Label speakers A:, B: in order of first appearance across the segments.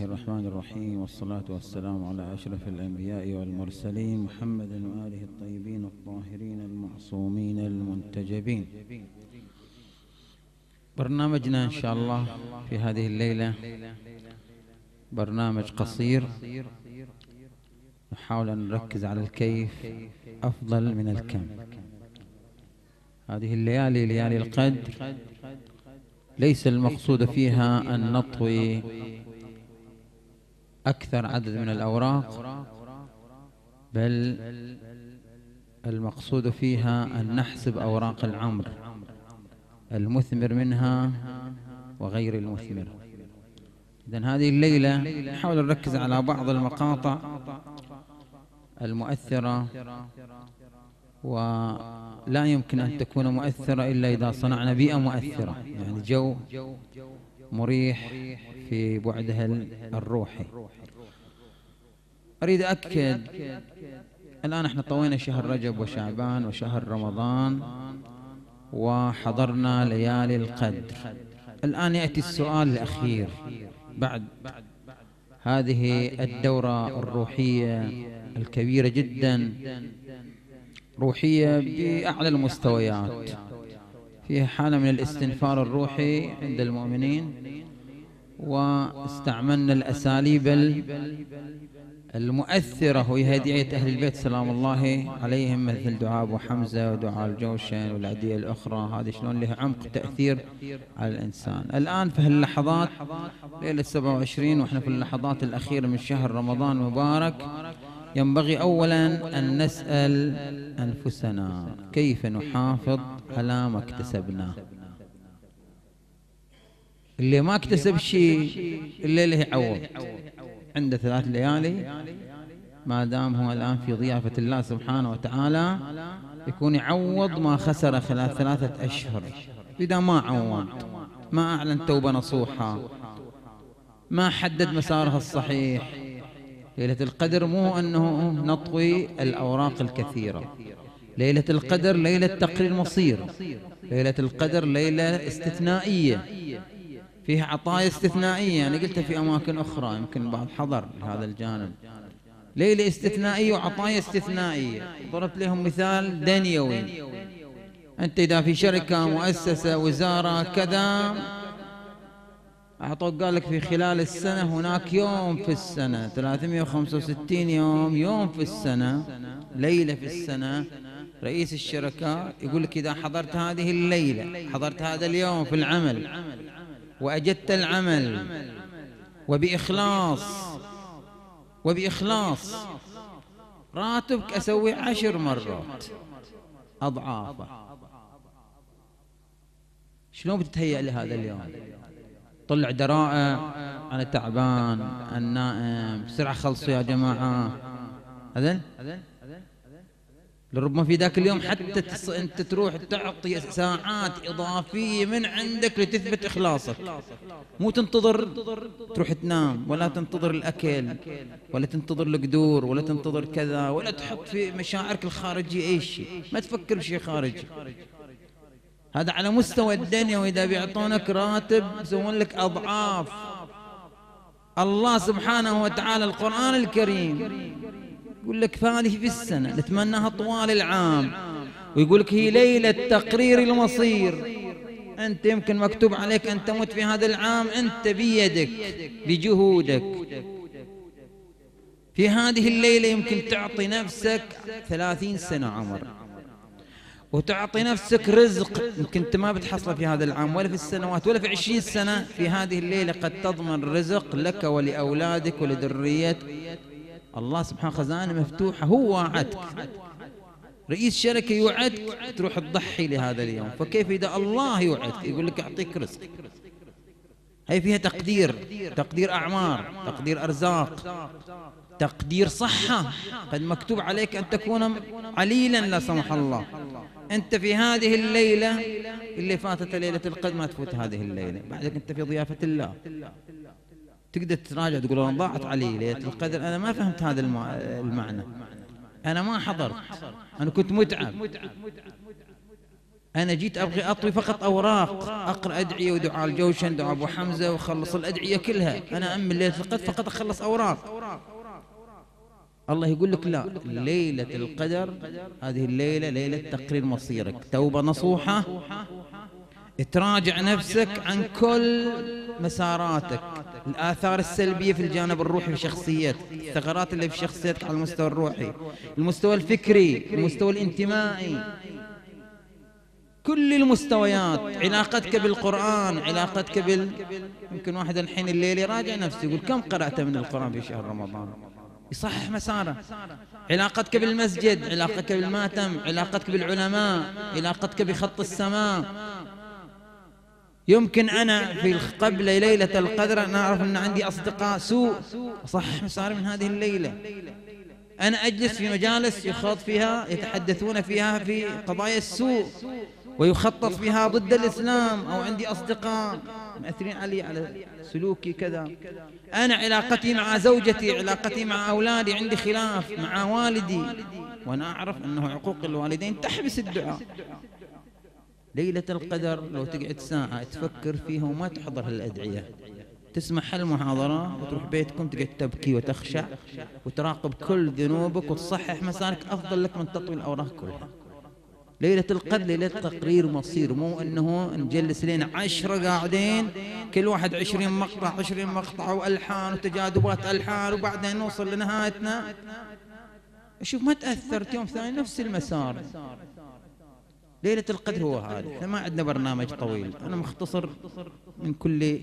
A: الله الرحمن الرحيم والصلاة والسلام على أشرف الأنبياء والمرسلين محمد وآله الطيبين الطاهرين المعصومين المنتجبين. برنامجنا إن شاء الله في هذه الليلة برنامج قصير. نحاول أن نركز على الكيف أفضل من الكم. هذه الليالي ليالي القدر ليس المقصود فيها أن نطوي أكثر عدد من الأوراق بل المقصود فيها أن نحسب أوراق العمر المثمر منها وغير المثمر. إذا هذه الليلة نحاول نركز على بعض المقاطع المؤثرة ولا يمكن أن تكون مؤثرة إلا إذا صنعنا بيئة مؤثرة يعني جو مريح في بعدها الروحي. أريد أكد الآن إحنا طوينا شهر رجب وشعبان وشهر رمضان وحضرنا ليالي القدر. الآن يأتي السؤال الأخير بعد هذه الدورة الروحية الكبيرة جدا روحية بأعلى المستويات. فيها حالة من الاستنفار الروحي عند المؤمنين واستعملنا الأساليب المؤثرة وهي هدية أهل البيت سلام الله عليهم مثل دعاء أبو حمزة ودعاء الجوشن والأدعية الأخرى. هذه شلون لها عمق تأثير على الإنسان. الآن في هاللحظات ليلة 27 وإحنا في اللحظات الأخيرة من شهر رمضان المبارك ينبغي أولا أن نسأل أنفسنا كيف نحافظ على ما اكتسبناه اللي ما اكتسب شيء الليلة يعوض. عنده ثلاث ليالي ما دام هو الآن في ضيافة الله سبحانه وتعالى يكون يعوض ما خسر خلال ثلاثة أشهر. إذا ما عوض ما أعلن توبة نصوحة ما حدد مسارها الصحيح ليلة القدر مو أنه نطوي الأوراق الكثيرة. ليلة القدر ليلة تقرير مصير. ليلة القدر ليلة استثنائية. فيها عطايا استثنائية. أنا قلتها في أماكن أخرى يمكن بعض حضر لهذا الجانب. ليلة استثنائية وعطايا استثنائية. ضربت لهم مثال دنيوي. أنت إذا في شركة مؤسسة وزارة كذا أعطوك قال لك في خلال السنة هناك يوم في السنة 365 يوم يوم في السنة ليلة في السنة. رئيس الشركة يقول لك إذا حضرت هذه الليلة حضرت هذا اليوم في العمل وأجدت العمل وبإخلاص وبإخلاص راتبك أسوي عشر مرات أضعافه. شلون بتتهيأ لهذا اليوم؟ طلع دراءة. أنا تعبان النائم بسرعة خلصوا يا جماعة. أذن؟ لربما في ذاك اليوم حتى تص... أنت تروح تعطي ساعات إضافية من عندك لتثبت إخلاصك. مو تنتظر تروح تنام ولا تنتظر الأكل ولا تنتظر القدور ولا تنتظر كذا ولا تحط في مشاعرك الخارجية أي شيء. ما تفكر بشيء خارجي. هذا على مستوى الدنيا وإذا بيعطونك راتب يسوون لك أضعاف. الله سبحانه وتعالى القرآن الكريم يقول لك هذه في السنة نتمناها طوال العام. ويقول لك هي ليلة تقرير المصير. أنت يمكن مكتوب عليك أن تموت في هذا العام أنت بيدك بجهودك. في هذه الليلة يمكن تعطي نفسك ثلاثين سنة عمر. وتعطي نفسك رزق. يمكن أنت ما بتحصله في هذا العام ولا في السنوات ولا في عشرين سنة. في هذه الليلة قد تضمن رزق لك ولأولادك ولذريتك. الله سبحانه خزانة مفتوحة هو وعدك. رئيس شركة يوعدك تروح تضحي لهذا اليوم. فكيف إذا الله يوعدك؟ يقول لك أعطيك رزق. هي فيها تقدير تقدير أعمار تقدير أرزاق تقدير صحة. قد مكتوب عليك أن تكون عليلا لا سمح الله. أنت في هذه الليلة اللي فاتت ليلة القدر ما تفوت هذه الليلة. بعدك أنت في ضيافة الله. تقدر تراجع تقول أنا ضاعت علي ليلة القدر. أنا ما فهمت هذا المعنى. أنا ما حضرت. أنا كنت متعب. أنا جيت أبغي أطوي فقط أوراق. أقرأ أدعية ودعاء الجوشن دعاء أبو حمزة وخلص الأدعية كلها. أنا أمن ليلة القدر فقط أخلص أوراق. الله يقول لك لا ليلة القدر هذه الليلة ليلة تقرير مصيرك. توبة نصوحة. تراجع نفسك عن كل مساراتك. الآثار السلبية في الجانب الروحي في شخصيتك. الثغرات اللي في شخصيتك على المستوى الروحي. المستوى الفكري المستوى الانتمائي. كل المستويات. علاقتك بالقرآن علاقتك بال يمكن واحد الحين الليل يراجع نفسه يقول كم قرأت من القرآن في شهر رمضان؟ يصحح مساره. علاقتك بالمسجد علاقتك بالماتم علاقتك بالعلماء علاقتك بخط السماء. يمكن أنا في قبل ليلة القدر أنا أعرف أن عندي أصدقاء سوء. أصحح مساري من هذه الليلة. أنا أجلس في مجالس يخاض فيها يتحدثون فيها في قضايا السوء ويخطط فيها ضد الإسلام أو عندي أصدقاء. مأثرين علي على سلوكي كذا. أنا علاقتي مع زوجتي علاقتي مع أولادي عندي خلاف مع والدي. وأنا أعرف أنه عقوق الوالدين تحبس الدعاء. ليلة القدر لو تقعد ساعة تفكر فيها وما تحضر هالأدعية تسمع المحاضرة وتروح بيتكم تقعد تبكي وتخشع وتراقب كل ذنوبك وتصحح مسارك. أفضل لك من تطوي الأوراق كلها. ليلة القدر ليلة تقرير مصير مو إنه نجلس لنا عشرة قاعدين كل واحد عشرين مقطع عشرين مقطع وألحان وتجاذبات ألحان وبعدين نوصل لنهايتنا. شوف ما تأثرت يوم ثاني نفس المسار. ليلة القدر هو هذا. إحنا ما عندنا برنامج طويل. أنا مختصر من كل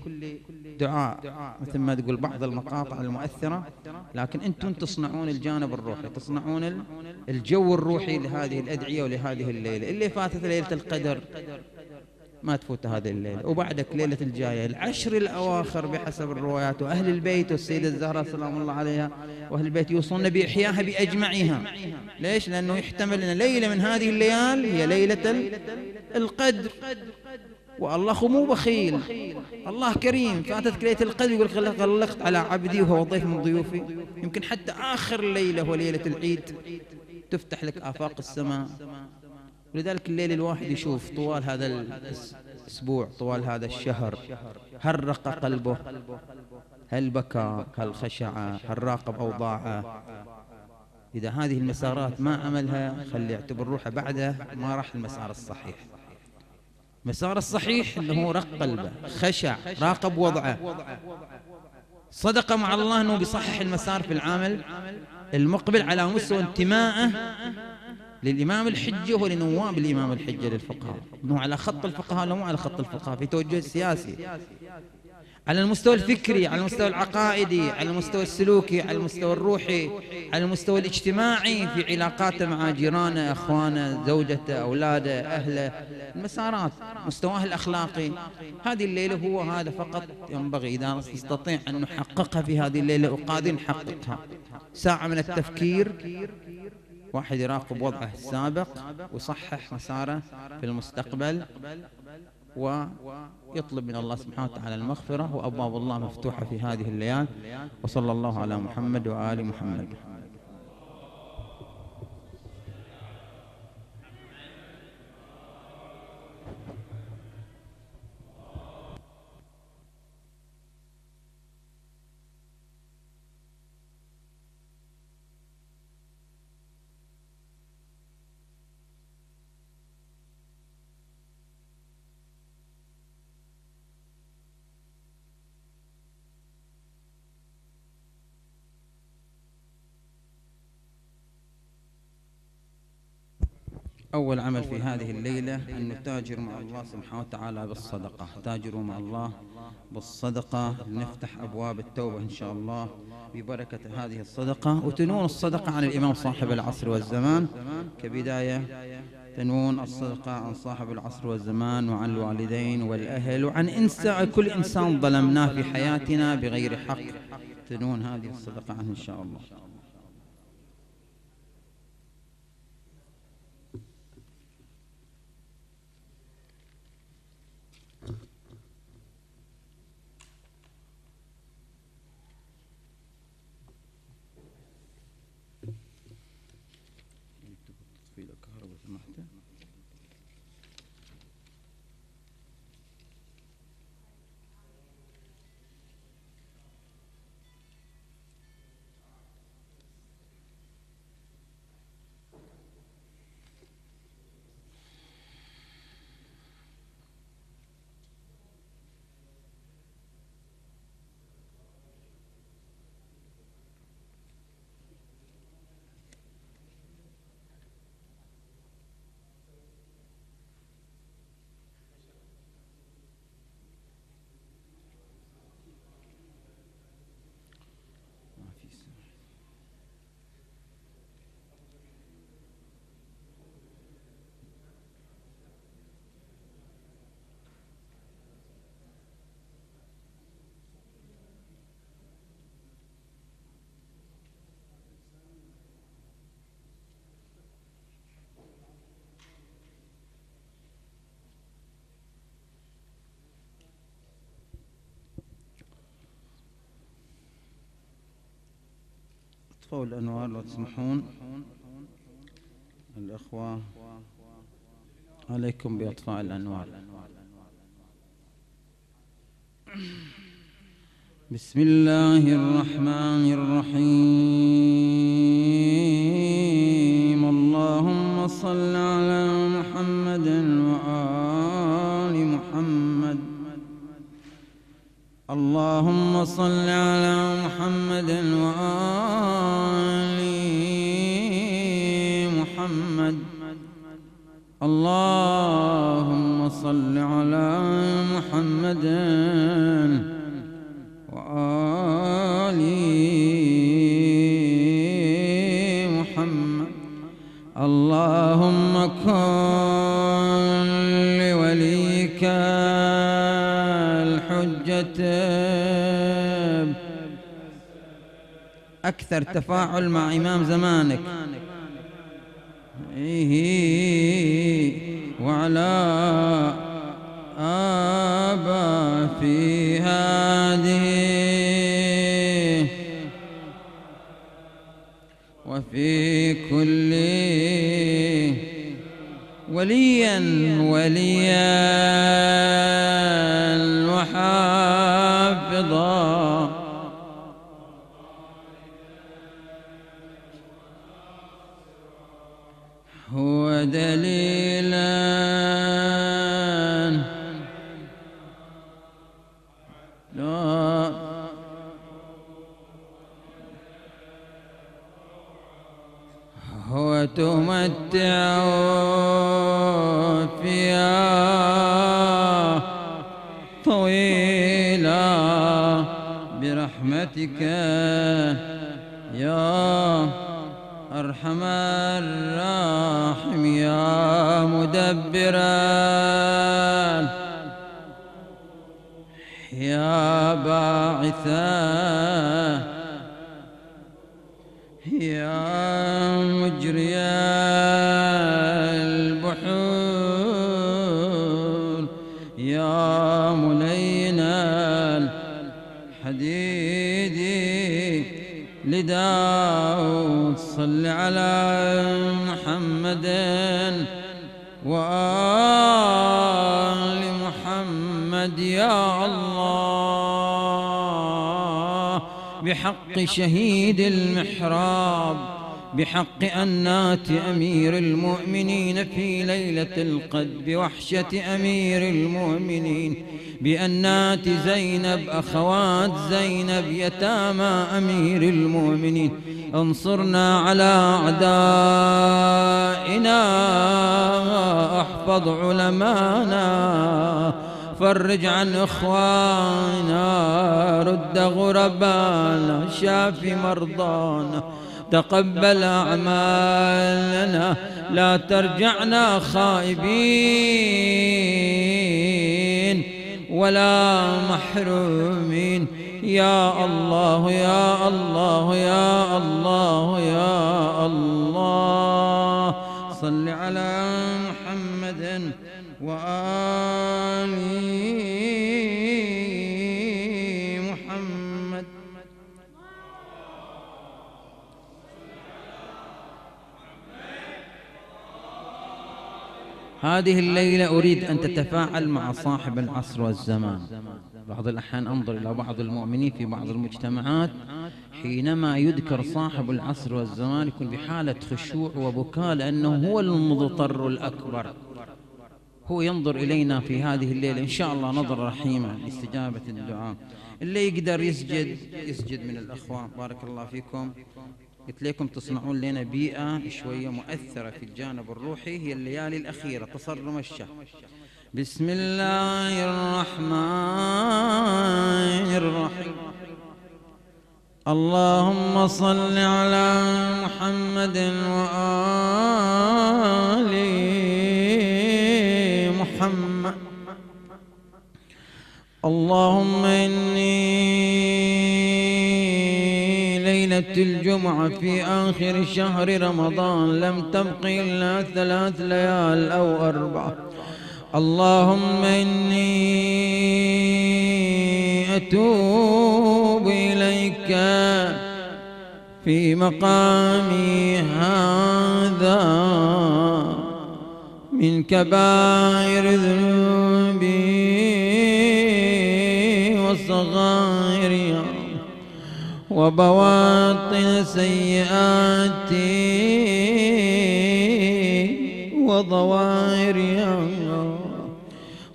A: دعاء مثل ما تقول بعض المقاطع المؤثرة. لكن أنتم تصنعون الجانب الروحي تصنعون الجو الروحي لهذه الأدعية ولهذه الليلة. اللي فاتت ليلة القدر. ما تفوت هذه الليلة. وبعدك ليلة الجاية العشر الأواخر بحسب الروايات. وأهل البيت والسيدة الزهراء سلام الله عليها وأهل البيت يوصون بإحياها بأجمعها ليش؟ لأنه يحتمل أن ليلة من هذه الليال هي ليلة القدر. والله مو بخيل. الله كريم. فاتتك ليلة القدر يقول غلقت على عبدي وهو ضيف من ضيوفي. يمكن حتى آخر ليلة هو ليلة العيد. تفتح لك آفاق السماء. ولذلك الليل الواحد يشوف طوال هذا الأسبوع طوال هذا الشهر. هل رق قلبه؟ هل بكى؟ هل خشع؟ هل راقب أوضاعه؟ إذا هذه المسارات ما عملها خلي يعتبر روحه بعده ما راح المسار الصحيح. المسار الصحيح إنه رق قلبه خشع راقب وضعه. صدق مع الله إنه بيصحح المسار في العامل المقبل على مستوى انتمائه للإمام الحجة ولنواب الإمام الحجة للفقهاء. مو على خط الفقهاء ولا مو على خط الفقهاء؟ في توجه سياسي. على المستوى الفكري على المستوى العقائدي على المستوى السلوكي على المستوى الروحي على المستوى الاجتماعي في علاقاته مع جيرانه إخوانه زوجته أولاده أهله المسارات مستواه الاخلاقي هذه الليلة هو هذا فقط ينبغي إذا نستطيع أن نحققها في هذه الليلة وقادر نحققها. ساعة من التفكير واحد يراقب وضعه السابق ويصحح مساره في المستقبل ويطلب من الله سبحانه وتعالى المغفرة وأبواب الله مفتوحة في هذه الليال. وصلى الله على محمد وآل محمد. أول عمل في هذه الليلة أن نتاجر مع الله سبحانه وتعالى بالصدقة. تاجروا مع الله بالصدقة. لنفتح أبواب التوبة إن شاء الله ببركة هذه الصدقة. وتنون الصدقة عن الإمام صاحب العصر والزمان. كبداية تنوون الصدقة عن صاحب العصر والزمان وعن الوالدين والأهل وعن إنسان كل إنسان ظلمناه في حياتنا بغير حق. تنوون هذه الصدقة عنه إن شاء الله. اطفوا الأنوار لو تسمحون. الأخوة عليكم بإطفاء الأنوار. بسم الله الرحمن الرحيم. اللهم صل على محمد وآل محمد. اللهم صل على محمد وآل اللهم صل على محمد وآل محمد. اللهم كن لوليك الحجة. أكثر تفاعل مع إمام زمانك. إيه. وعلى آبا في هذه وفي كل وليا وليا وحافظا. تمتع فيها طويلا برحمتك يا أرحم الراحم يا مدبرا يا باعثا لداود صل على محمد وآل محمد يا الله بحق شهيد المحراب. بحق أنات أمير المؤمنين في ليلة القدر بوحشة أمير المؤمنين بأنات زينب أخوات زينب يتامى أمير المؤمنين. انصرنا على أعدائنا احفظ علمانا فرج عن إخواننا رد غربانا شاف مرضانا. تقبل أعمالنا لا ترجعنا خائبين ولا محرومين. يا الله يا الله يا الله يا الله. صل على محمد وآل هذه الليلة أريد أن تتفاعل مع صاحب العصر والزمان. بعض الأحيان أنظر إلى بعض المؤمنين في بعض المجتمعات حينما يذكر صاحب العصر والزمان يكون بحالة خشوع وبكاء لأنه هو المضطر الأكبر. هو ينظر إلينا في هذه الليلة. إن شاء الله نظر رحيمة لاستجابة الدعاء. اللي يقدر يسجد يسجد من الأخوة بارك الله فيكم. قلت لكم تصنعون لنا بيئة شوية مؤثرة في الجانب الروحي هي الليالي الأخيرة تصرم الشهر. بسم الله الرحمن الرحيم. اللهم صل على محمد وآل محمد. اللهم إني ليلة الجمعة في آخر شهر رمضان لم تبق إلا ثلاث ليال أو أربعة اللهم إني أتوب إليك في مقامي هذا من كبائر ذنوبي وصغائرها وبواطن سيئاتي وظواهرها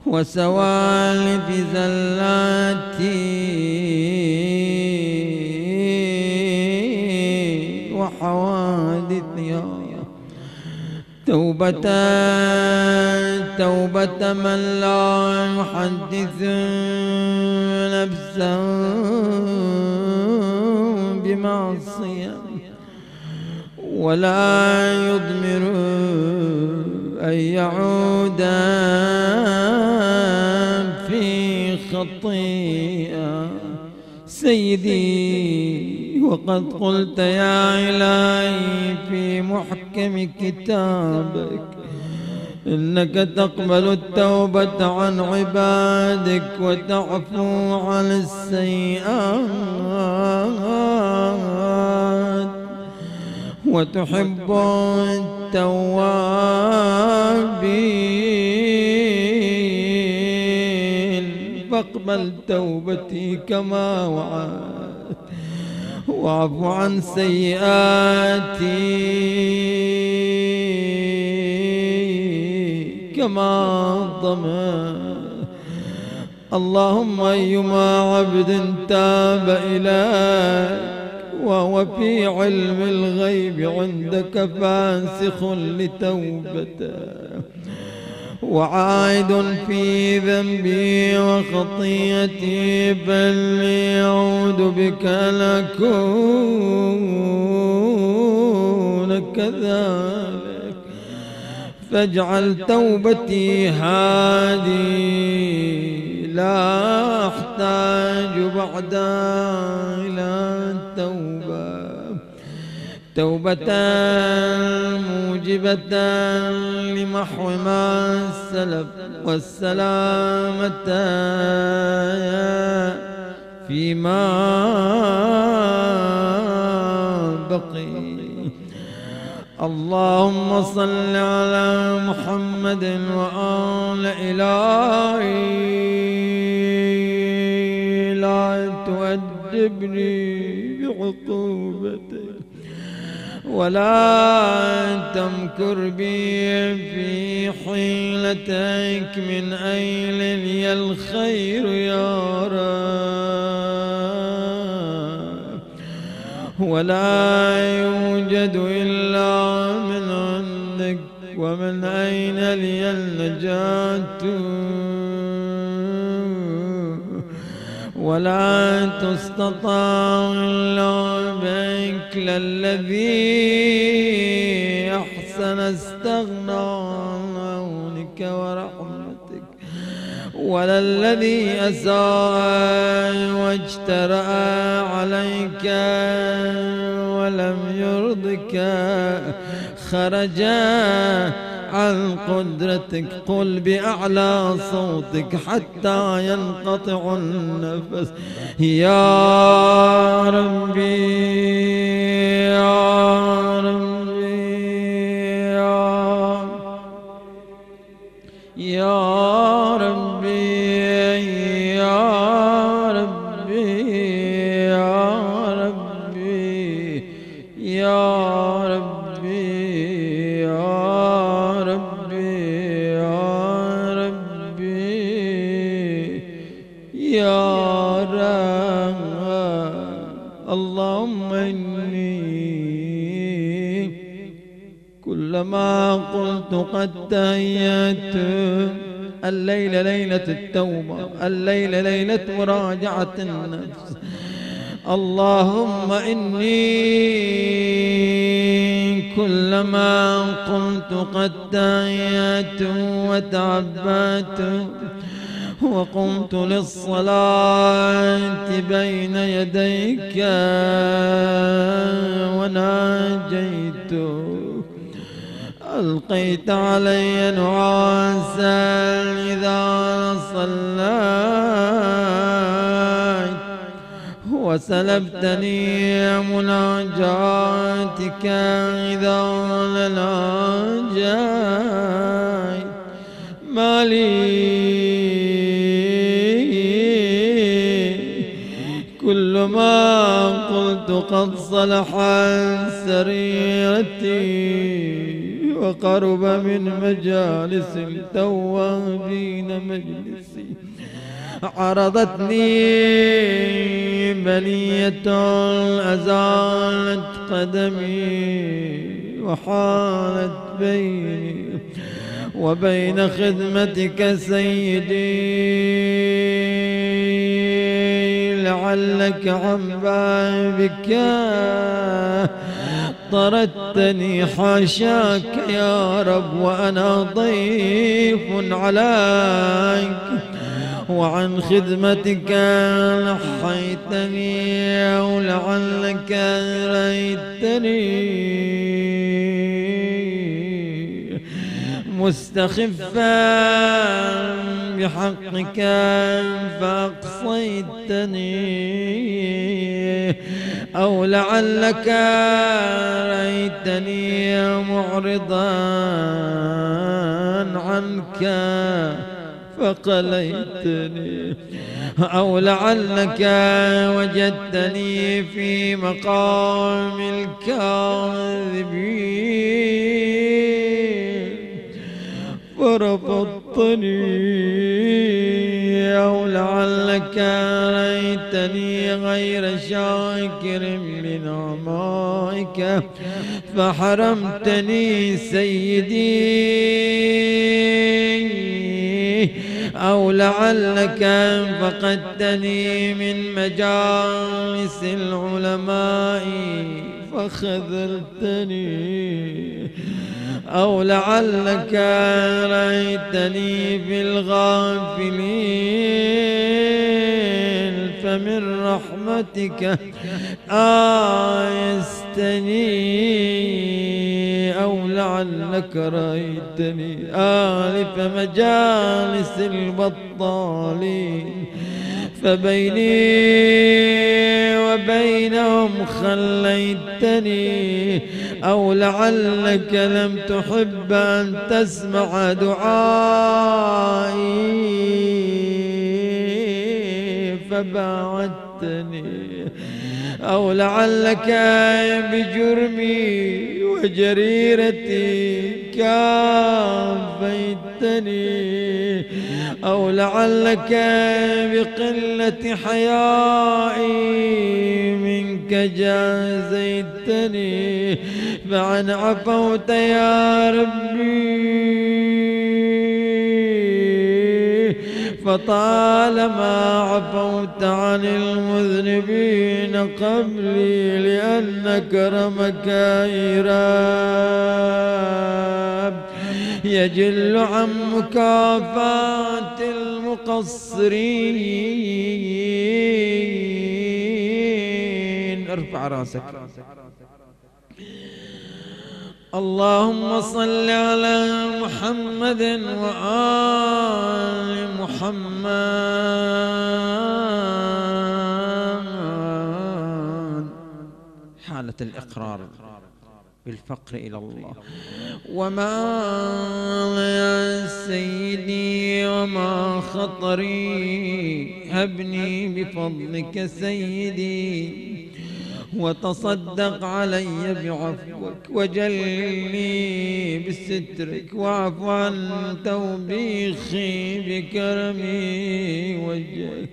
A: وسوالف زلاتي وحوادثها توبة توبة من لا يحدث نفسا بمعصية ولا يضمر أن يعود في خطيئة. سيدي وقد قلت يا إلهي في محكم كتابك إنك تقبل التوبة عن عبادك وتعفو عن السيئات. وتحب التوابين. فاقبل توبتي كما وعدت. واعف عن سيئاتي. كما ضمن اللهم أيما عبد تاب إليك وهو في علم الغيب عندك فاسخ لتوبته وعائد في ذنبي وخطيئتي بل يعود بك لكون كذلك فاجعل توبتي هذه لا أحتاج بعدها إلى توبة توبة موجبة لمحو ما السلف والسلامة فيما بقي. اللهم صل على محمد وآل إلهي. لا تؤدبني بعقوبتك ولا تمكر بي في حيلتك من أين لي الخير يا رب. ولا يوجد إلا من عندك. ومن أين لي النجاة؟
B: ولا تستطاع إلا بك للذي أحسن استغنى عونك ورحمتك. ولا الذي أساء واجترأ عليك ولم يرضك خرج عن قدرتك. قل بأعلى صوتك حتى ينقطع النفس. يا ربي يا ربي يا يا ربي. قد تهيأت الليلة ليلة التوبة الليلة ليلة مراجعة النفس. اللهم إني كلما قلت قد تهيأت وتعبأت وقمت للصلاة بين يديك وناجيتك ألقيت علي نعاسا إذا صليت. وسلبتني مناجاتك إذا ناجيت ما لي كل ما قلت قد صلحت سريرتي. وقرب من مجالس التوابين مجلسي. عرضتني بلية أزالت قدمي وحالت بيني. وبين خدمتك سيدي لعلك عن بابك. طردتني حاشاك يا رب وأنا ضيف عليك. وعن خدمتك نحيتني ولعلك ريتني مستخفا بحقك فأقصيتني أو لعلك ريتني معرضا عنك فقليتني أو لعلك وجدتني في مقام الكاذبين. فرفضتني أو لعلك ريتني غير شاكر لنعمائك فحرمتني سيدي. أو لعلك فقدتني من مجالس العلماء فخذلتني. أو لعلك رأيتني في الغافلين فمن رحمتك آيستني أو لعلك رأيتني. آلف مجالس البطالين. فبيني وبينهم خليتني أو لعلك لم تحب أن تسمع دعائي فباعدتني. أو لعلك بجرمي وجريرتي كافيتني. أو لعلك بقلة حيائي منك جازيتني. فعن عفوت يا ربي. فطالما عفوت عن المذنبين قبلي لأن كرمك إيراب. يجل عن مكافاة المقصرين. ارفع راسك. اللهم صل على محمد وآل محمد. حالة الإقرار بالفقر إلى الله. وما يا سيدي وما خطري هبني بفضلك سيدي. وتصدق علي بعفوك وجلني بسترك واعف عن توبيخي بكرمي وجهك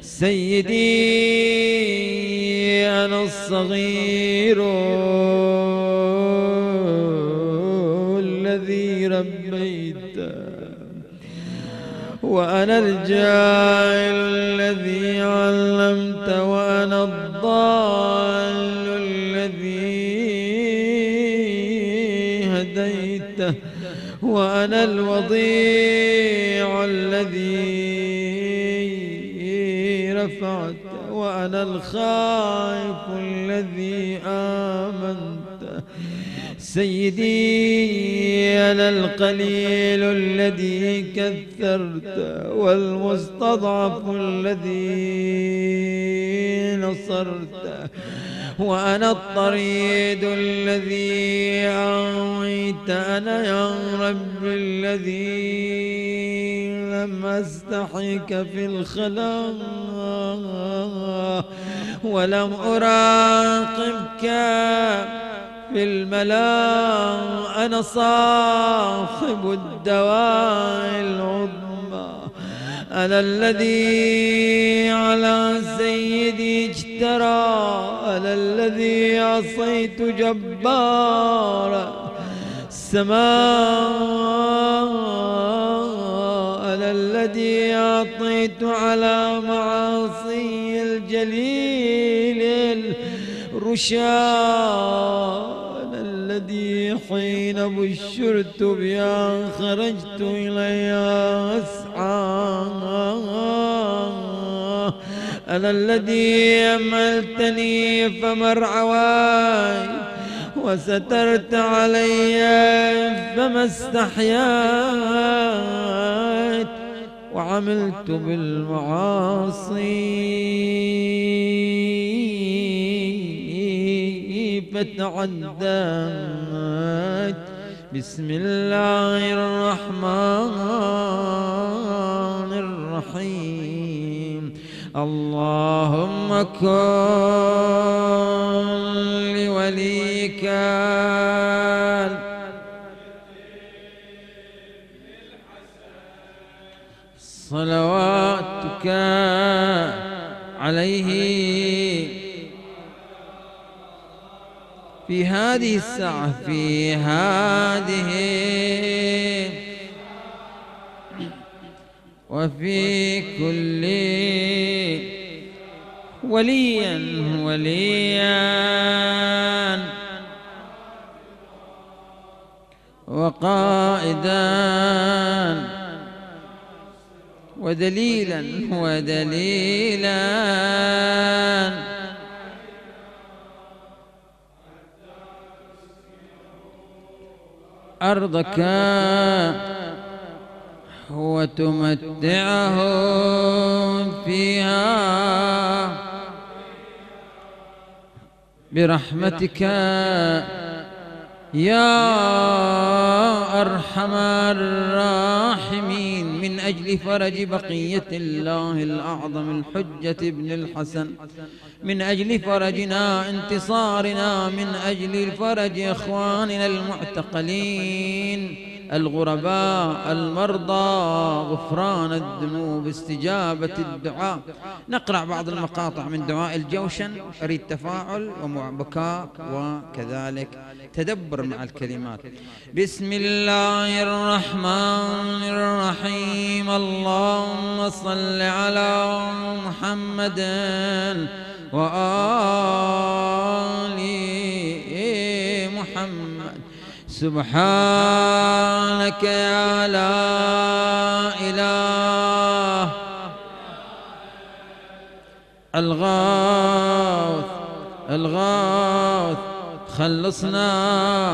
B: سيدي أنا الصغير الذي ربيته. وأنا الجاهل الذي علمت وأنا الضال الذي هديته وأنا الوضيع الذي رفعت وأنا الخائف الذي آمنت سيدي أنا القليل الذي كثرت والمستضعف الذي نصرت وأنا الطريد الذي أويت أنا يا رب الذي لم أستحيك في الخلاء ولم أراقبك في الملا أنا صاحب الدواء العظمى. أنا الذي على سيدي اجترى. أنا الذي عصيت جبار السماء أنا الذي أعطيت على معاصي الجليل الرشاد الذي حين بشرت بها خرجت إلي أسعى أنا الذي أملتني فمرعواي وسترت علي فما استحييت وعملت بالمعاصي. فتعدت بسم الله الرحمن الرحيم. اللهم كن لوليك. صلواتك عليه في هذه الساعة في هذه وفي كل وليا وليا. وقائدا ودليلا ودليلا. أرضك وتمتعهم فيها برحمتك يا أرحم الراحمين. من أجل فرج بقية الله الأعظم الحجة ابن الحسن. من أجل فرجنا انتصارنا من أجل فرج إخواننا المعتقلين. الغرباء المرضى غفران الذنوب استجابة الدعاء. نقرأ بعض المقاطع من دعاء الجوشن أريد تفاعل وبكاء وكذلك تدبر مع الكلمات. بسم الله الرحمن الرحيم. اللهم صل على محمد وآل محمد. سبحانك يا لا إله. الغاث الغاث خلصنا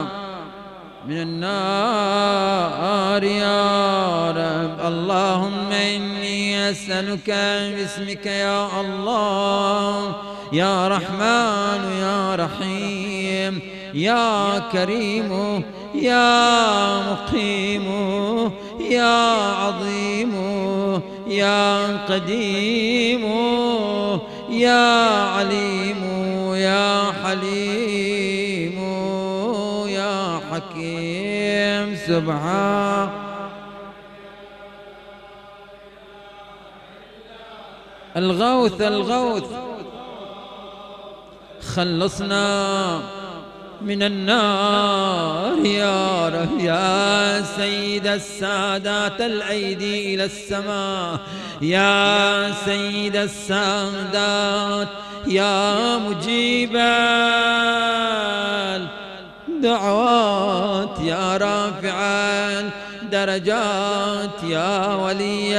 B: من النار يا رب. اللهم إني أسألك باسمك يا الله يا رحمن يا رحيم. يا كريم يا مقيم يا عظيم يا قديم يا عليم يا حليم يا حكيم. سبحان الغوث الغوث. خلصنا. من النار. يا رب يا سيد السادات الأيدي إلى السماء. يا سيد السادات يا مجيب الدعوات. يا رافع الدرجات. يا ولي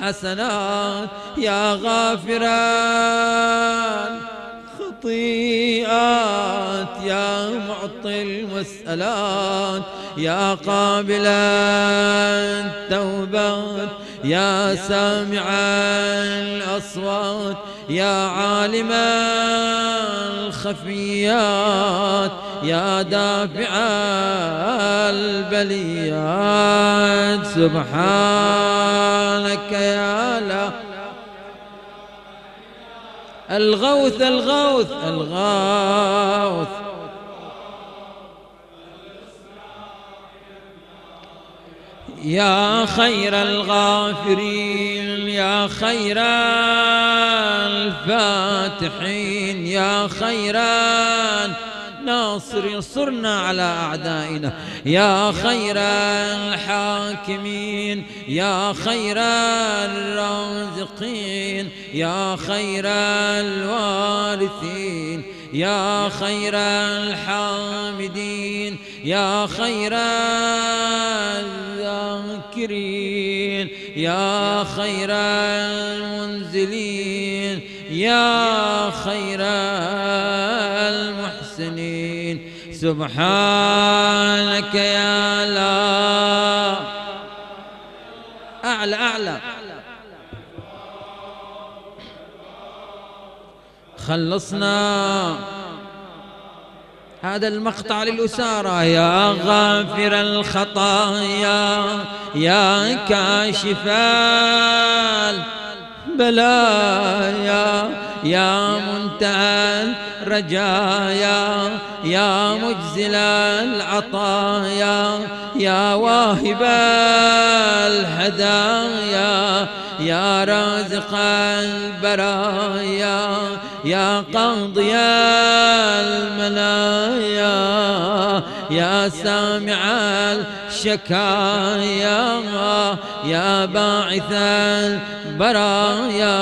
B: الحسنات. يا غافرا الخطيئات يا معطي المسألات يا قابل التوبات يا سامع الأصوات يا عالم الخفيات يا دافع البليات. سبحانك يا لا الغوث الغوث الغوث. يا خير الغافرين يا خير الفاتحين يا خير ناصر انصرنا على أعدائنا. يا خير الحاكمين يا خير الرازقين يا خير الوارثين يا خير الحامدين يا خير الذاكرين يا خير المنزلين يا خير المحسنين سبحانك يا لا. أعلى أعلى. خلصنا. هذا المقطع للأسارة. يا غافر الخطايا يا كاشف البلايا يا منتهى الرجايا يا مجزل العطايا يا واهب الهدايا يا رازق البرايا يا قاضي المنايا. يا سامع الشكايا يا باعث البرايا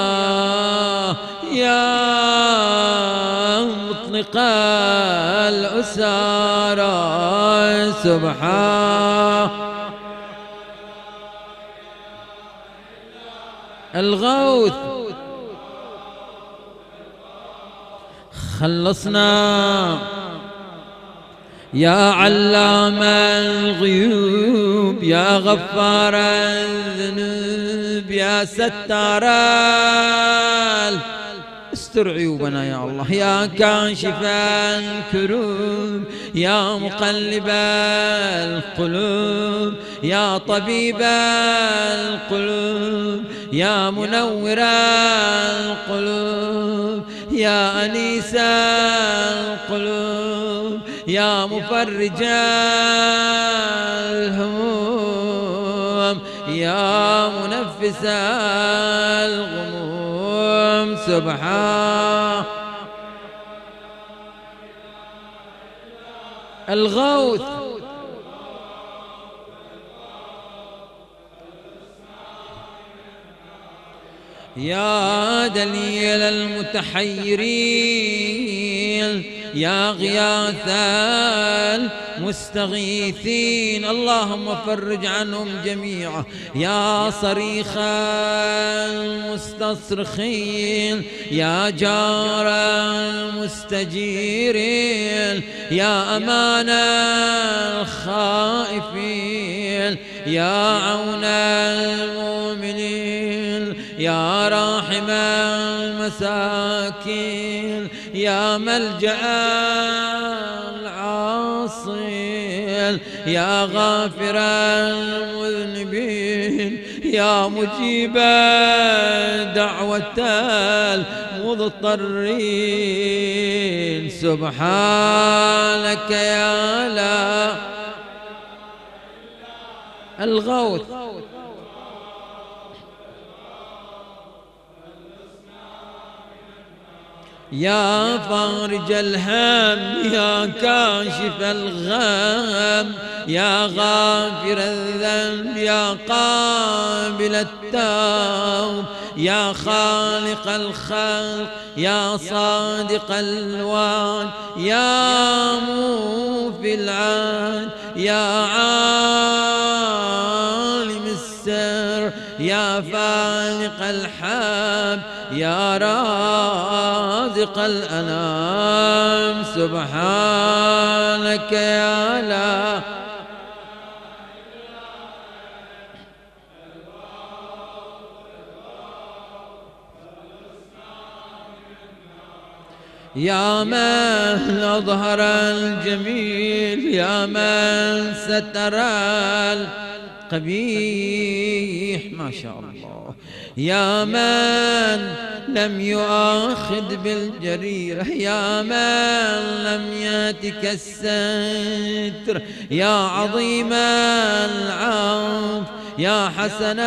B: يا مطلق الأسارى سبحان الغوث. خلصنا. يا علام الغيوب يا غفار الذنوب يا ستار استر عيوبنا يا الله يا كاشف الكروب يا مقلب القلوب يا طبيب القلوب يا منور القلوب يا أنيس القلوب. يا مفرج الهموم يا منفس الغموم سبحان الغوث. يا دليل المتحيرين يا غياث المستغيثين اللهم فرج عنهم جميعا. يا صريخ المستصرخين. يا جار المستجيرين. يا أمان الخائفين. يا عون المؤمنين. يا راحم المساكين. يا ملجأ العاصين يا غافر المذنبين يا مجيب دعوة المضطرين. سبحانك يا لا الغوث. يا فارج الهم يا كاشف الغم يا غافر الذنب يا قابل التوب يا خالق الخلق يا صادق الوعد يا موفي العهد يا عالم السر يا فالق الحب. يا رازق الأنام سبحانك يا لا. يا من أظهر الجميل يا من ستر القبيح ما شاء الله. يا من لم يؤاخذ بالجريرة يا من لم يأتك الستر يا عظيم العفو يا حسن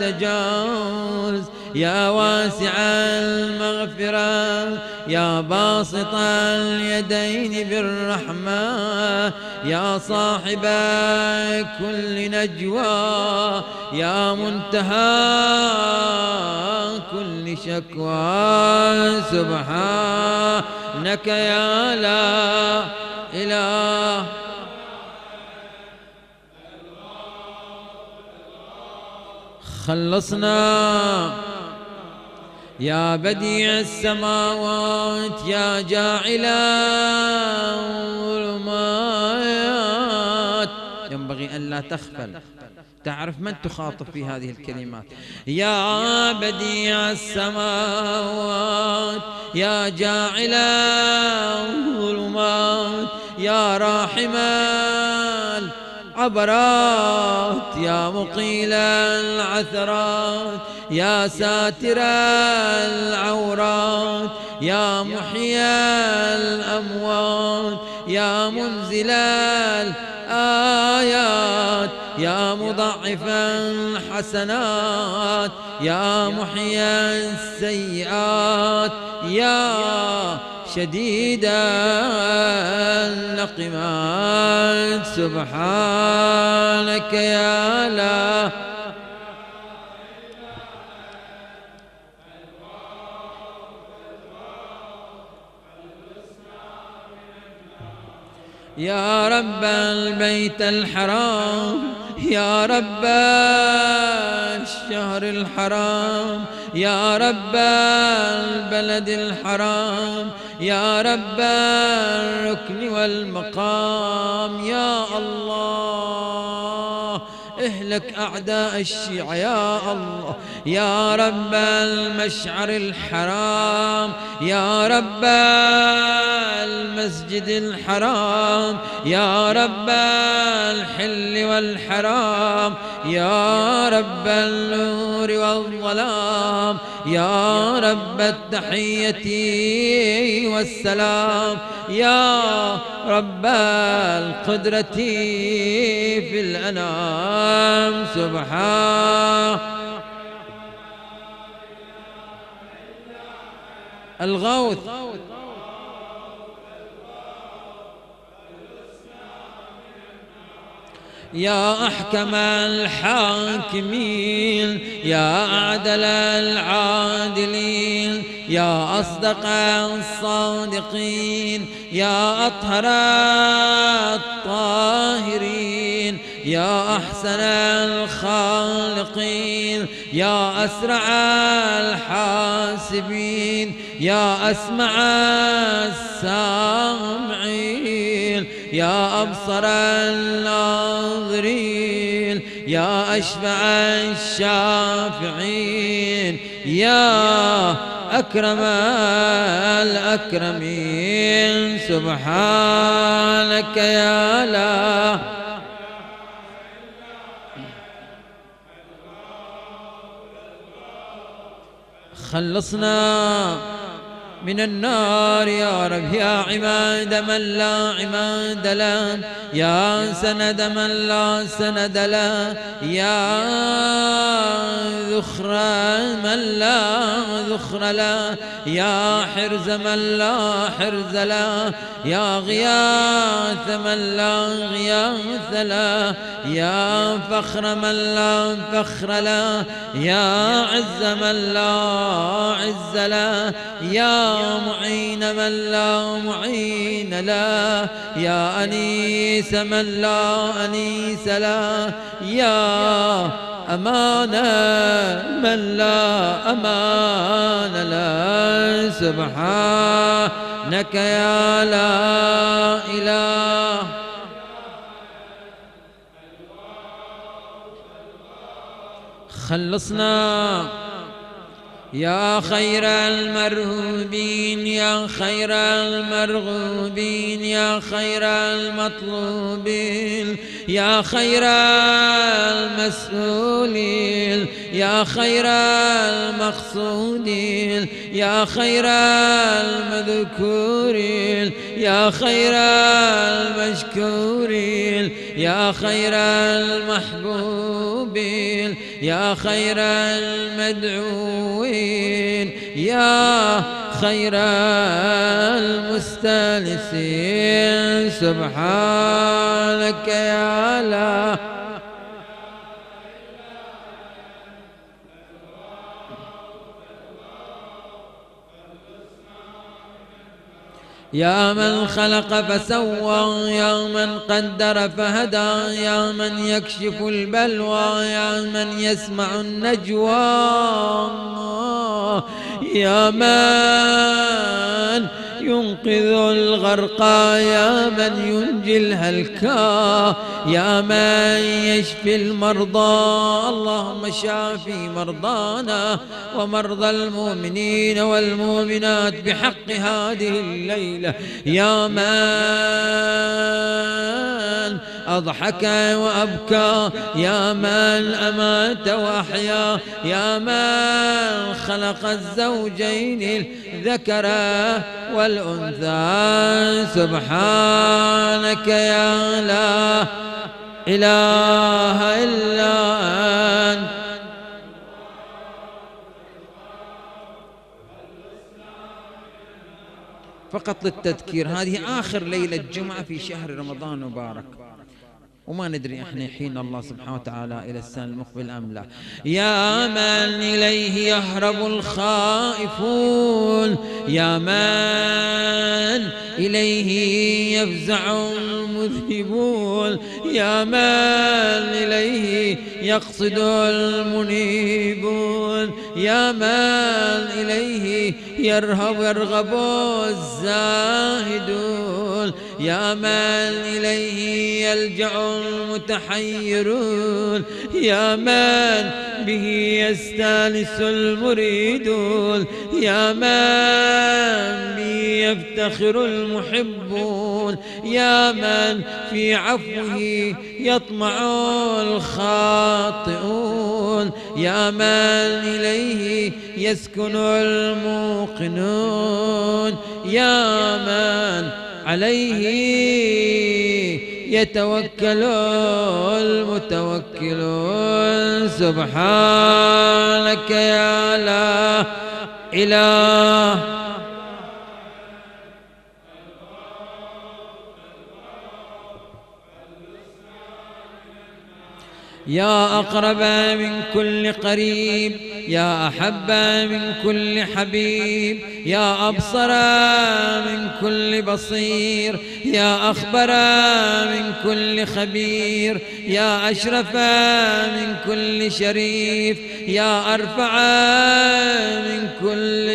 B: التجاوز. يا واسع المغفرة يا باسط اليدين بالرحمة يا صاحب كل نجوى يا منتهى كل شكوى. سبحانك يا لا إله. خلصنا يا بديع السماوات يا جاعل الظلمات ينبغي أن لا تخفل. تعرف من تخاطب في هذه الكلمات؟ يا بديع السماوات يا جاعل الظلمات يا راحم العبرات يا مقيل العثرات يا ساتر العورات يا محيي الأموات يا منزل الآيات يا مضاعف الحسنات يا محيي السيئات يا شديد النقمات. سبحانك يا لا يا رب البيت الحرام يا رب الشهر الحرام يا رب البلد الحرام يا رب الركن والمقام يا الله. أهلك أعداء الشيعة يا الله. يا رب المشعر الحرام يا رب المسجد الحرام يا رب الحل والحرام يا رب النور والظلام يا رب التحية والسلام يا رب القدرة في الأنام. سبحان. الغوث. يا أحكم الحاكمين يا أعدل العادلين يا أصدق الصادقين يا أطهر الطاهرين يا أحسن الخالقين يا أسرع الحاسبين يا أسمع السامعين. يا أبصر الناظرين يا أشفع الشافعين يا أكرم الأكرمين. سبحانك يا لا خلصنا من النار يا رب يا عماد من لا عماد له يا سند من لا سند له يا ذخر من لا ذخر له يا حرز من لا حرز له يا غياث من لا غياث له يا فخر من لا فخر له يا عز من لا عز له يا معين من لا معين له يا أنيس من لا أنيس له يا أمانة من لا أمان له سبحانك يا لا إله. خلصنا. يا خير المرهوبين يا خير المرغوبين يا خير المطلوبين يا خير المسؤولين يا خير المقصودين يا خير المذكورين يا خير المشكورين يا خير المحبوبين. يا خير المدعوين يا خير المستانسين سبحانك يا لا يا من خلق فسوى يا من قدر فهدى يا من يكشف البلوى يا من يسمع النجوى. يا من ينقذ الغرقى يا من ينجي الهلكى يا من يشفي المرضى. اللهم شافي مرضانا ومرضى المؤمنين والمؤمنات بحق هذه الليلة. يا من أضحك وأبكى يا من أمات وأحيا يا من خلق الزوجين الذكر والأنثى. سبحانك يا لا إله إلا أنت. فقط للتذكير. هذه آخر ليلة جمعة في شهر رمضان مبارك. وما ندري إحنا حين الله سبحانه وتعالى إلى السنة المقبل أم لا. يا من إليه يهرب الخائفون. يا من إليه يفزع المذهبون. يا من إليه يقصد المنيبون. يا من إليه يرهب يرغب الزاهدون. يا من إليه يلجأ المتحيرون. يا من به يستانس المريدون. يا من به يفتخر المحبون. يا من في عفوه يطمع الخاطئون. يا من إليه يسكن الموقنون. يا من عليه يتوكل المتوكلون سبحانك يا لا إله يا أقرب من كل قريب يا أحب من كل حبيب يا أبصر من كل بصير يا أخبر من كل خبير يا أشرف من كل شريف يا أرفع من كل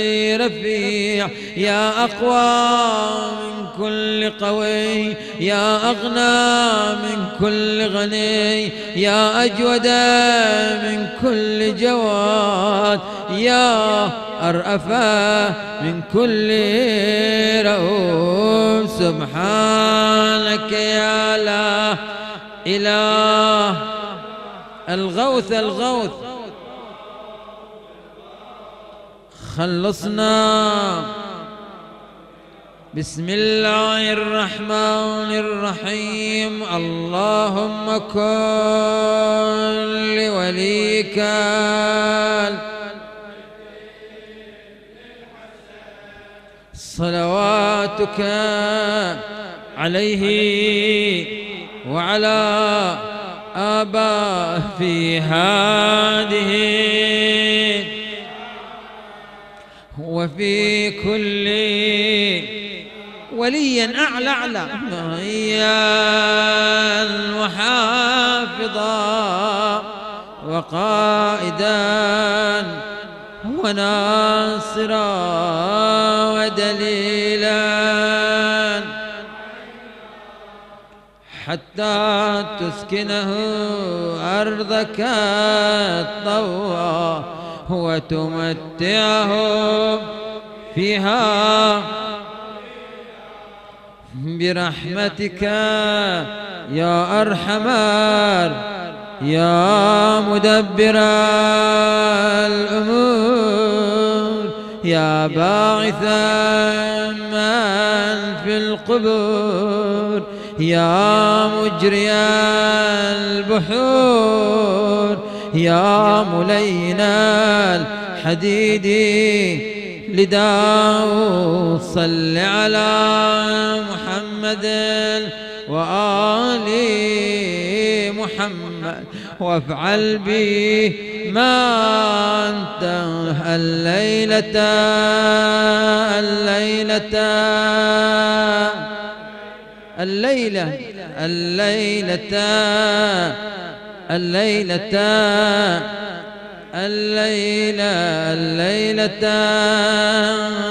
B: رفيع يا أقوى من كل قوي يا أغنى من كل غني يا أجود من كل جواد. يا أرأف من كل رؤوف. سبحانك يا لا إله. الغوث الغوث. خلصنا. بسم الله الرحمن الرحيم. اللهم كن لوليك. صلواتك عليه وعلى آباء في هذه وفي كل وليا أعلى أعلى وحافظا وقائدا وناصرا ودليلا حتى تسكنه أرضك الطوى وتمتعه فيها برحمتك يا أرحم يا مدبر الأمور. يا باعثا من في القبور. يا مجري البحور. يا ملين الحديد لداود. صل على محمد وآل محمد وافعل به ما أنت الليلة الليلة الليلة الليلة الليلة الليلة الليلة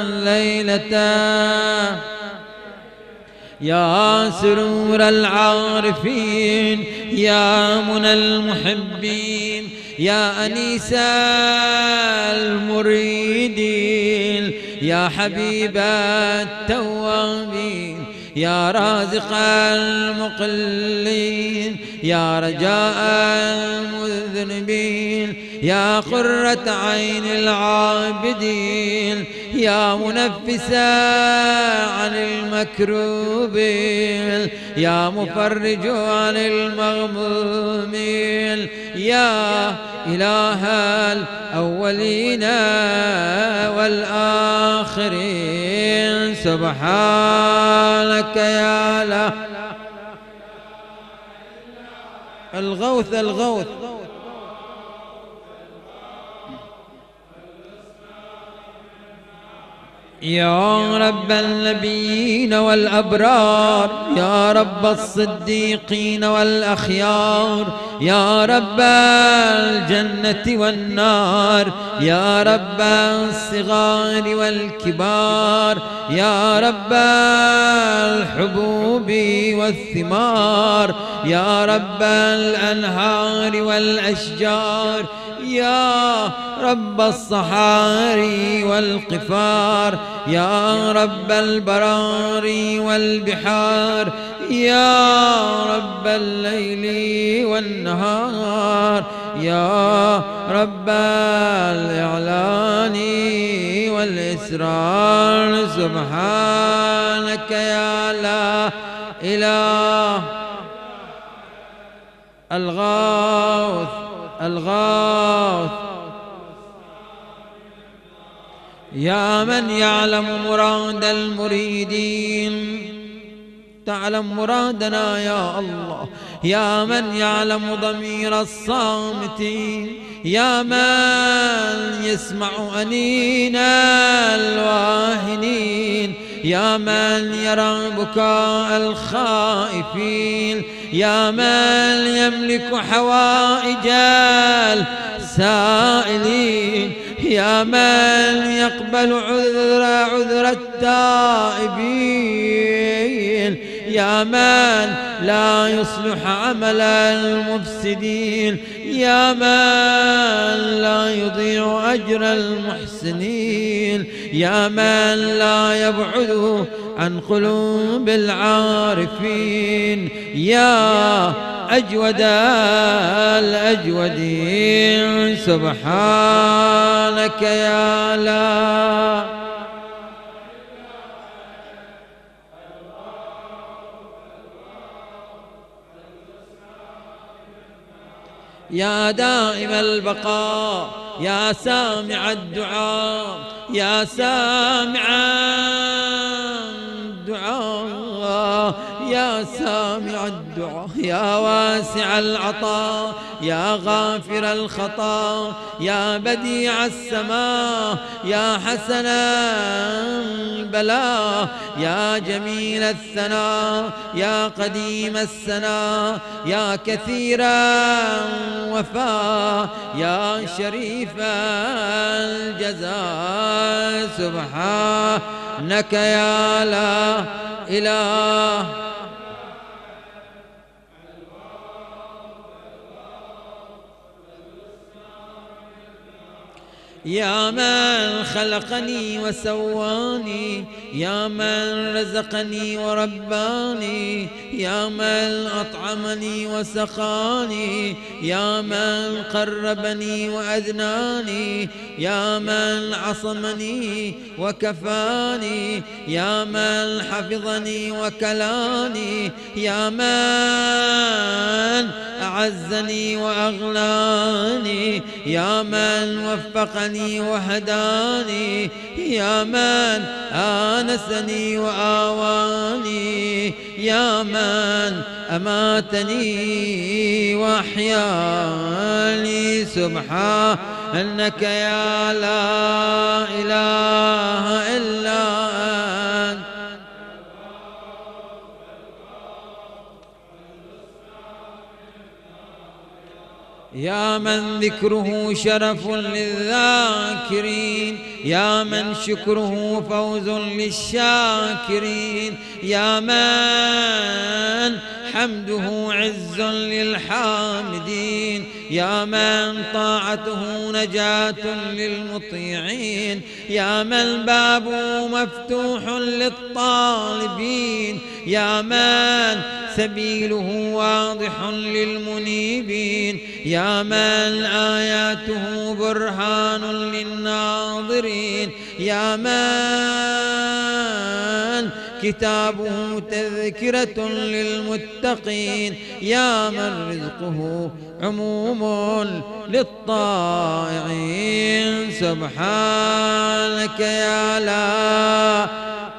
B: الليلة. يا سرور العارفين يا منى المحبين يا أنيس المريدين يا حبيب التوابين يا رازق المقلين يا رجاء المذنبين يا قرة عين العابدين يا منفسا عن المكروبين يا مفرج عن المغمومين يا إله الأولين والآخرين. سبحانك يا له الغوث الغوث. يا رب النبيين والأبرار يا رب الصديقين والأخيار يا رب الجنة والنار يا رب الصغار والكبار يا رب الحبوب والثمار يا رب الأنهار والأشجار يا رب الصحاري والقفار يا رب البراري والبحار يا رب الليل والنهار يا رب الإعلان والإسرار سبحانك يا لا إله. الغوث الغوث يا من يعلم مراد المريدين. تعلم مرادنا يا الله. يا من يعلم ضمير الصامتين. يا من يسمع أنينا الواهنين. يا من يرى بكاء الخائفين. يا من يملك حوائج السائلين. يا من يقبل عذر عذر التائبين. يا من لا يصلح عمل المفسدين. يا من لا يضيع أجر المحسنين. يا من لا يبعد عن قلوب العارفين. يا أجود الأجودين. سبحانك يا لا يا دائم البقاء يا سامع الدعاء يا سامع الدعاء يا سامع الدعاء. يا واسع العطاء يا غافر الخطا يا بديع السماء يا حسن البلاء يا جميل الثناء يا قديم السنا يا كثير وفاء يا شريف الجزاء. سبحانك يا لا إله يا من خلقني وسواني يا من رزقني ورباني يا من أطعمني وسقاني يا من قربني وأدناني يا من عصمني وكفاني يا من حفظني وكلاني يا من أعزني وأغناني يا من وفقني وهداني يا من آنسني وآواني يا من أماتني وأحياني. سبحانك يا لا إله إلا أنت. يا من ذكره شرف للذاكرين يا من شكره فوز للشاكرين يا من حمده عز للحامدين. يا من طاعته نجاة للمطيعين. يا من بابه مفتوح للطالبين. يا من سبيله واضح للمنيبين. يا من آياته برهان للناظرين. يا من كتابه تذكرة للمتقين. يا من رزقه عموم للطائعين. سبحانك يا لا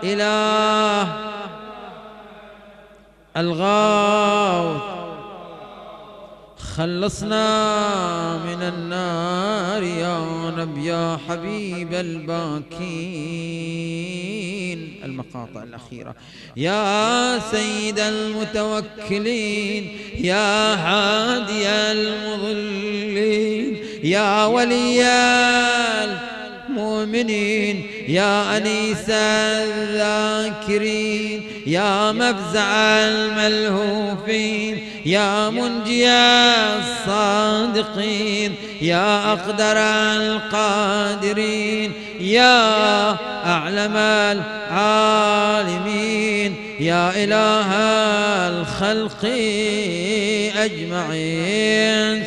B: إله الغاوث خلصنا من النار يا نبي يا حبيب الباكين. المقاطع الأخيرة. يا سيد المتوكلين يا هادي المضلين يا ولي المؤمنين يا أنيس الذاكرين يا مفزع الملهوفين يا منجي الصادقين يا أقدر القادرين يا أعلم العالمين يا إله الخلق أجمعين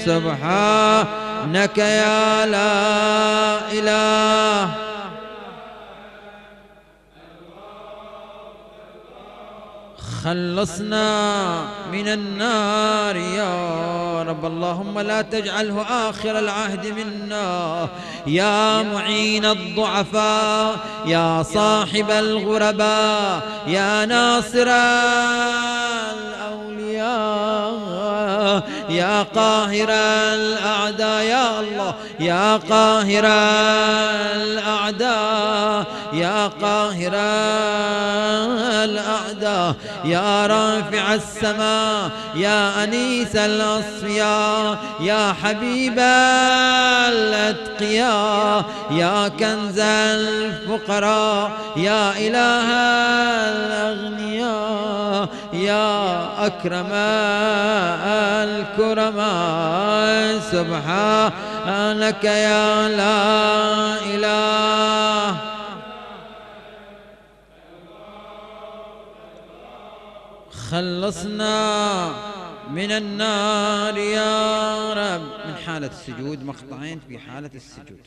B: سبحانك يا لا إله خلصنا من النار يا رب. اللهم لا تجعله آخر العهد منا. يا معين الضعفاء يا صاحب الغرباء يا ناصر الأولياء يا قاهر الأعداء يا الله يا قاهر الأعداء يا قاهر الأعداء يا رافع السماء يا أنيس الأصفياء يا حبيب الأتقياء يا كنز الفقراء يا إله الأغنياء يا أكرم الكرماء سبحانك يا لا إله خلصنا من النار يا رب. من حالة السجود مقطعين في حالة السجود.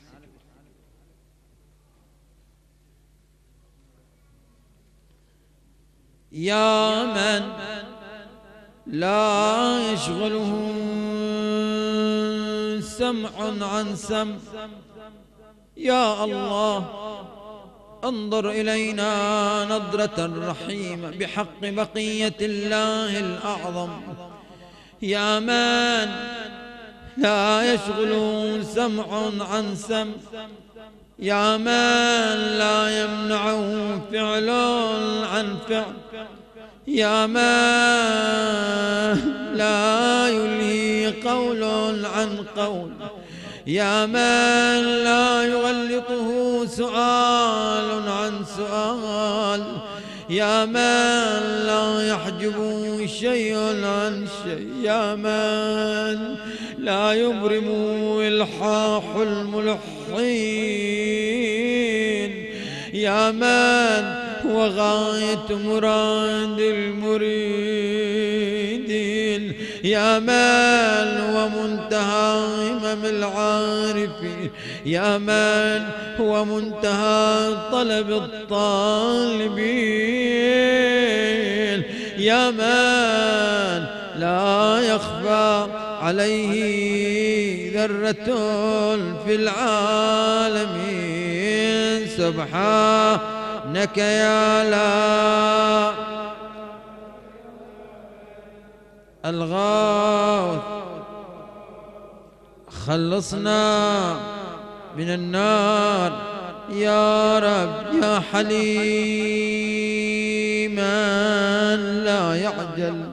B: يا من لا يشغله سمع عن سمع يا الله انظر إلينا نظرة رحيمة بحق بقية الله الأعظم. يا من لا يشغل سمع عن سمع يا من لا يمنعه فعل عن فعل. يا من لا يلهي قول عن قول. يا من لا يغلطه سؤال عن سؤال. يا من لا يحجب شيء عن شيء. يا من لا يبرم إلحاح الملحين. يا من هو غاية مراد المريدين يا من هو منتهى همم العارفين يا من هو منتهى طلب الطالبين يا من لا يخفى عليه ذرة في العالمين سبحانك يا لا الغاث خلصنا من النار. يا رب يا حليما لا يعجل.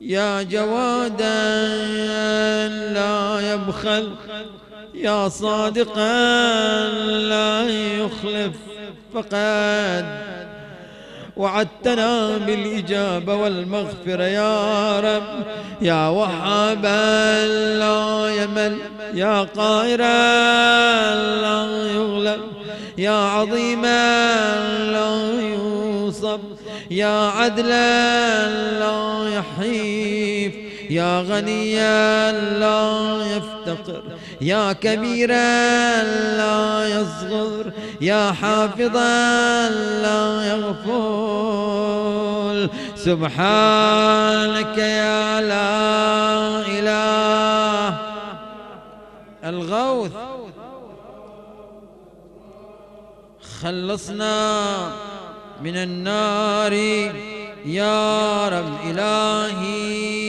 B: يا جوادا لا يبخل. يا صادقا لا يخلف. فقد وعدتنا بالإجابة والمغفرة. يا رب يا وهاب لا يمل. يا قاهر لا يغلب. يا عظيما لا يوصف يا عدلا لا يحيف. يا غنيا لا يفتقر. يا كبيرا لا يصغر يا حافظا لا يغفل. سبحانك يا لا إله. الغوث. خلصنا من النار. يا رب إلهي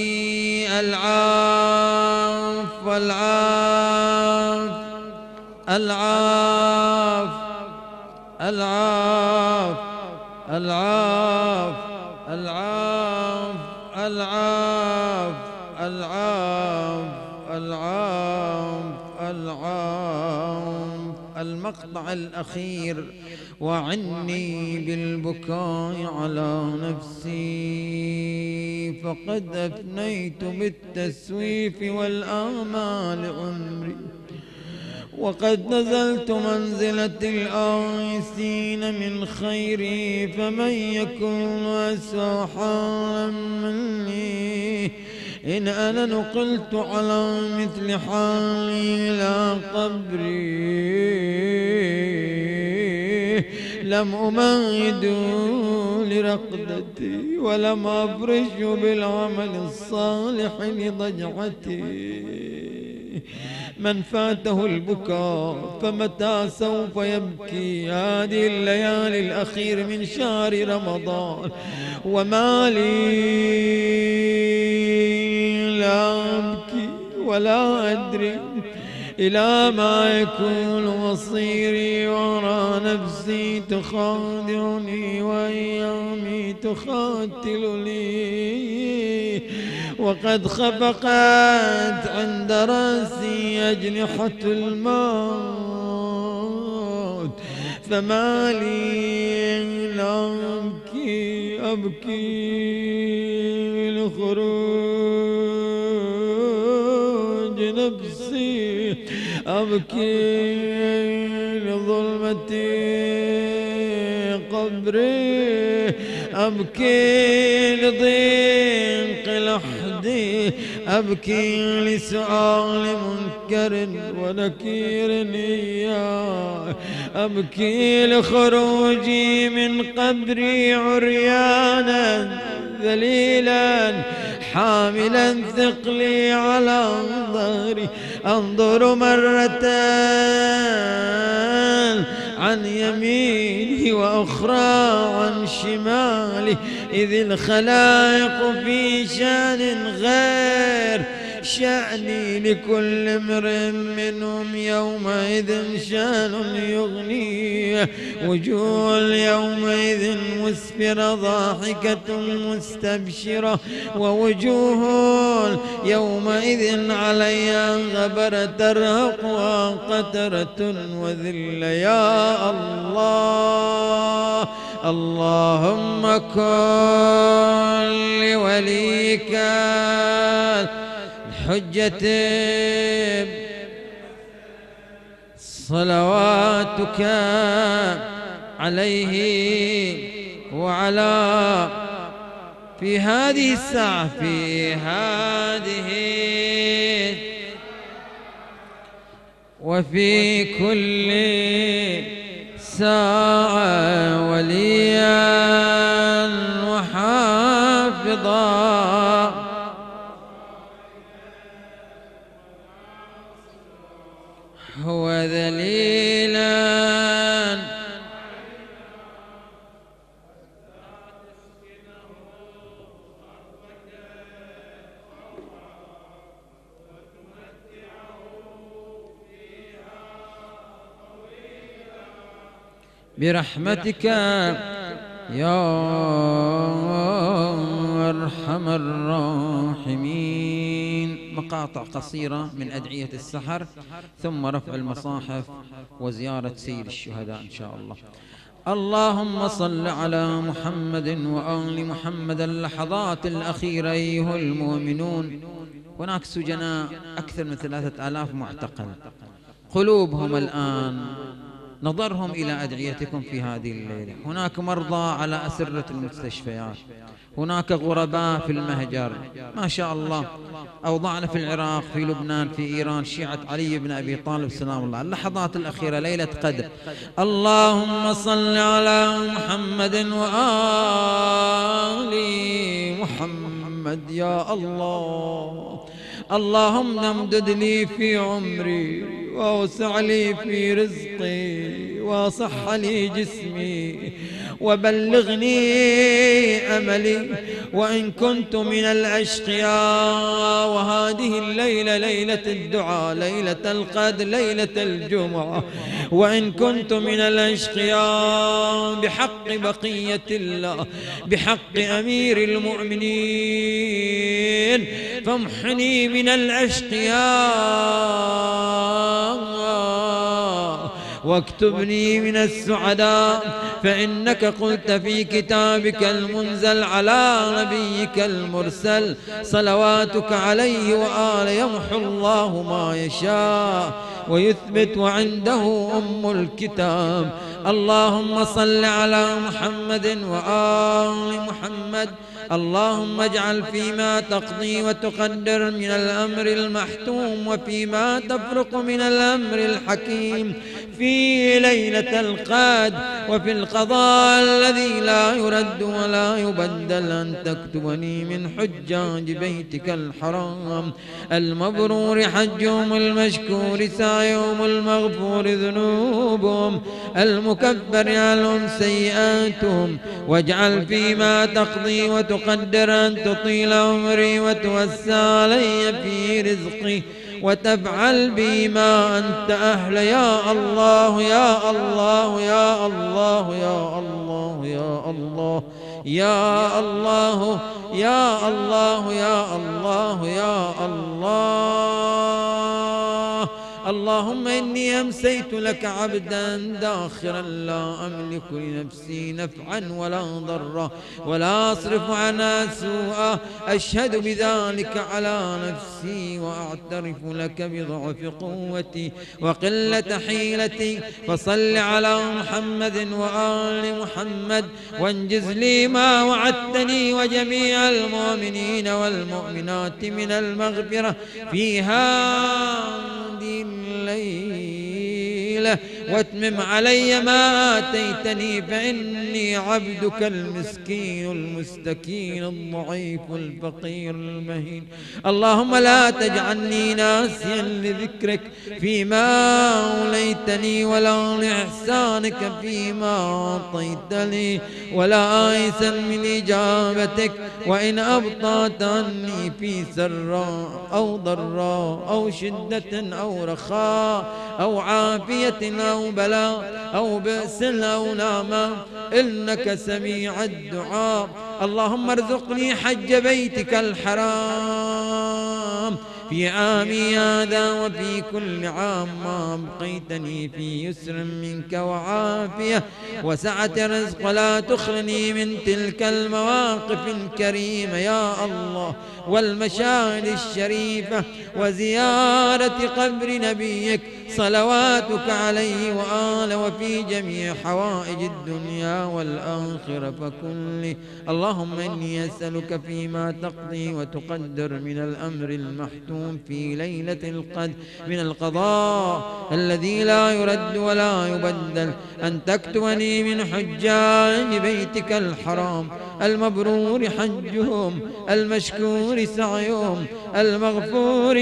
B: العاف والعاف العاف العاف العاف العاف العاف العاف العاف العاف المقطع الأخير. وعني بالبكاء على نفسي فقد أفنيت بالتسويف والآمال عمري وقد نزلت منزلة الآيسين من خيري فمن يكون أسوأ حالا مني. إن أنا نقلت على مثل حالي إلى قبري. لم أميد لرقدتي ولم أفرش بالعمل الصالح لضجعتي. من فاته البكاء فمتى سوف يبكي؟ هذه الليالي الأخير من شهر رمضان. وما لي لا أبكي ولا أدري إلى ما يكون مصيري وأرى نفسي تخادعني وأيامي تخاتلني وقد خفقت عند رأسي أجنحة الموت. فما لي لا أبكي أبكي لخروج أبكي لظلمة قبري أبكي لضيق لحدي أبكي لسؤال منكر ونكير إياه أبكي لخروجي من قبري عريانا ذليلا. حاملا ثقلي على ظهري أنظر مرة عن يميني وأخرى عن شمالي. إذ الخلائق في شأن غير شأني لكل امرئ منهم يومئذ شان يغنيه. وجوه يومئذ مسفرة ضاحكة مستبشرة. ووجوه يومئذ عليها غبرة ترهقها قترة وذل. يا الله اللهم كن لوليك. الحجة صلواتك عليه وعلى في هذه الساعة في هذه وفي كل ساعة وليا. برحمتك يا أرحم الراحمين. مقاطع قصيرة من أدعية السحر ثم رفع المصاحف وزيارة سيد الشهداء إن شاء الله. اللهم صل على محمد وآل محمد اللحظات الأخيرة أيها المؤمنون. هناك سجناء أكثر من ثلاثة آلاف معتقل. قلوبهم الآن نظرهم إلى أدعيتكم في هذه الليلة. هناك مرضى على أسرة المستشفيات. هناك غرباء في المهجر. ما شاء الله. أوضعنا في العراق في لبنان في إيران. شيعة علي بن أبي طالب سلام الله. اللحظات الأخيرة ليلة قدر. اللهم صل على محمد وآل محمد يا الله. اللهم امدد لي في عمري. واوسع لي في رزقي واصح لي جسمي وبلغني أملي وإن كنت من الأشقياء. وهذه الليلة ليلة الدعاء ليلة القدر ليلة الجمعة. وإن كنت من الأشقياء بحق بقية الله بحق أمير المؤمنين. فامحني من الأشقياء. واكتبني من السعداء فإنك قلت في كتابك المنزل على نبيك المرسل. صلواتك عليه وآل يمحو الله ما يشاء. ويثبت وعنده أم الكتاب. اللهم صل على محمد وآل محمد. اللهم اجعل فيما تقضي وتقدر من الأمر المحتوم وفيما تفرق من الأمر الحكيم في ليلة القاد وفي القضاء الذي لا يرد ولا يبدل أن تكتبني من حجاج بيتك الحرام. المبرور حجهم المشكور سعيهم المغفور ذنوبهم. المكبر عنهم سيئاتهم. واجعل فيما تقضي وتقدر أن تطيل عمري وتوسع علي في رزقي وتفعل بي ما أنت أهل. يا الله يا الله يا الله يا الله يا الله يا الله يا الله يا الله يا الله. اللهم إني أمسيت لك عبدا داخرا لا أملك لنفسي نفعا ولا ضرا ولا أصرف عنها سوءا أشهد بذلك على نفسي وأعترف لك بضعف قوتي وقلة حيلتي فصل على محمد وآل محمد وانجز لي ما وعدتني وجميع المؤمنين والمؤمنات من المغفرة في هذه الليلة واتمم علي ما آتيتني فإني عبدك المسكين المستكين الضعيف الفقير المهين. اللهم لا تجعلني ناسيا لذكرك فيما أوليتني ولا لإحسانك فيما أعطيتني ولا آيسا من إجابتك. وإن أبطأت عني في سراء أو ضراء أو شدة أو رخاء أو عافية أو بلاء أو بأس أو نعمة إنك سميع الدعاء. اللهم ارزقني حج بيتك الحرام. في عامي هذا وفي كل عام ما أبقيتني في يسر منك وعافية. وسعة رزق ولا تخلني من تلك المواقف الكريمة يا الله. والمشاهد الشريفة وزيارة قبر نبيك صلواتك عليه وآل وفي جميع حوائج الدنيا والآخرة فكل. اللهم إني أسألك فيما تقضي وتقدر من الأمر المحتوم في ليلة القدر من القضاء الذي لا يرد ولا يبدل أن تكتبني من حجاج بيتك الحرام المبرور حجهم المشكور سعيهم المغفور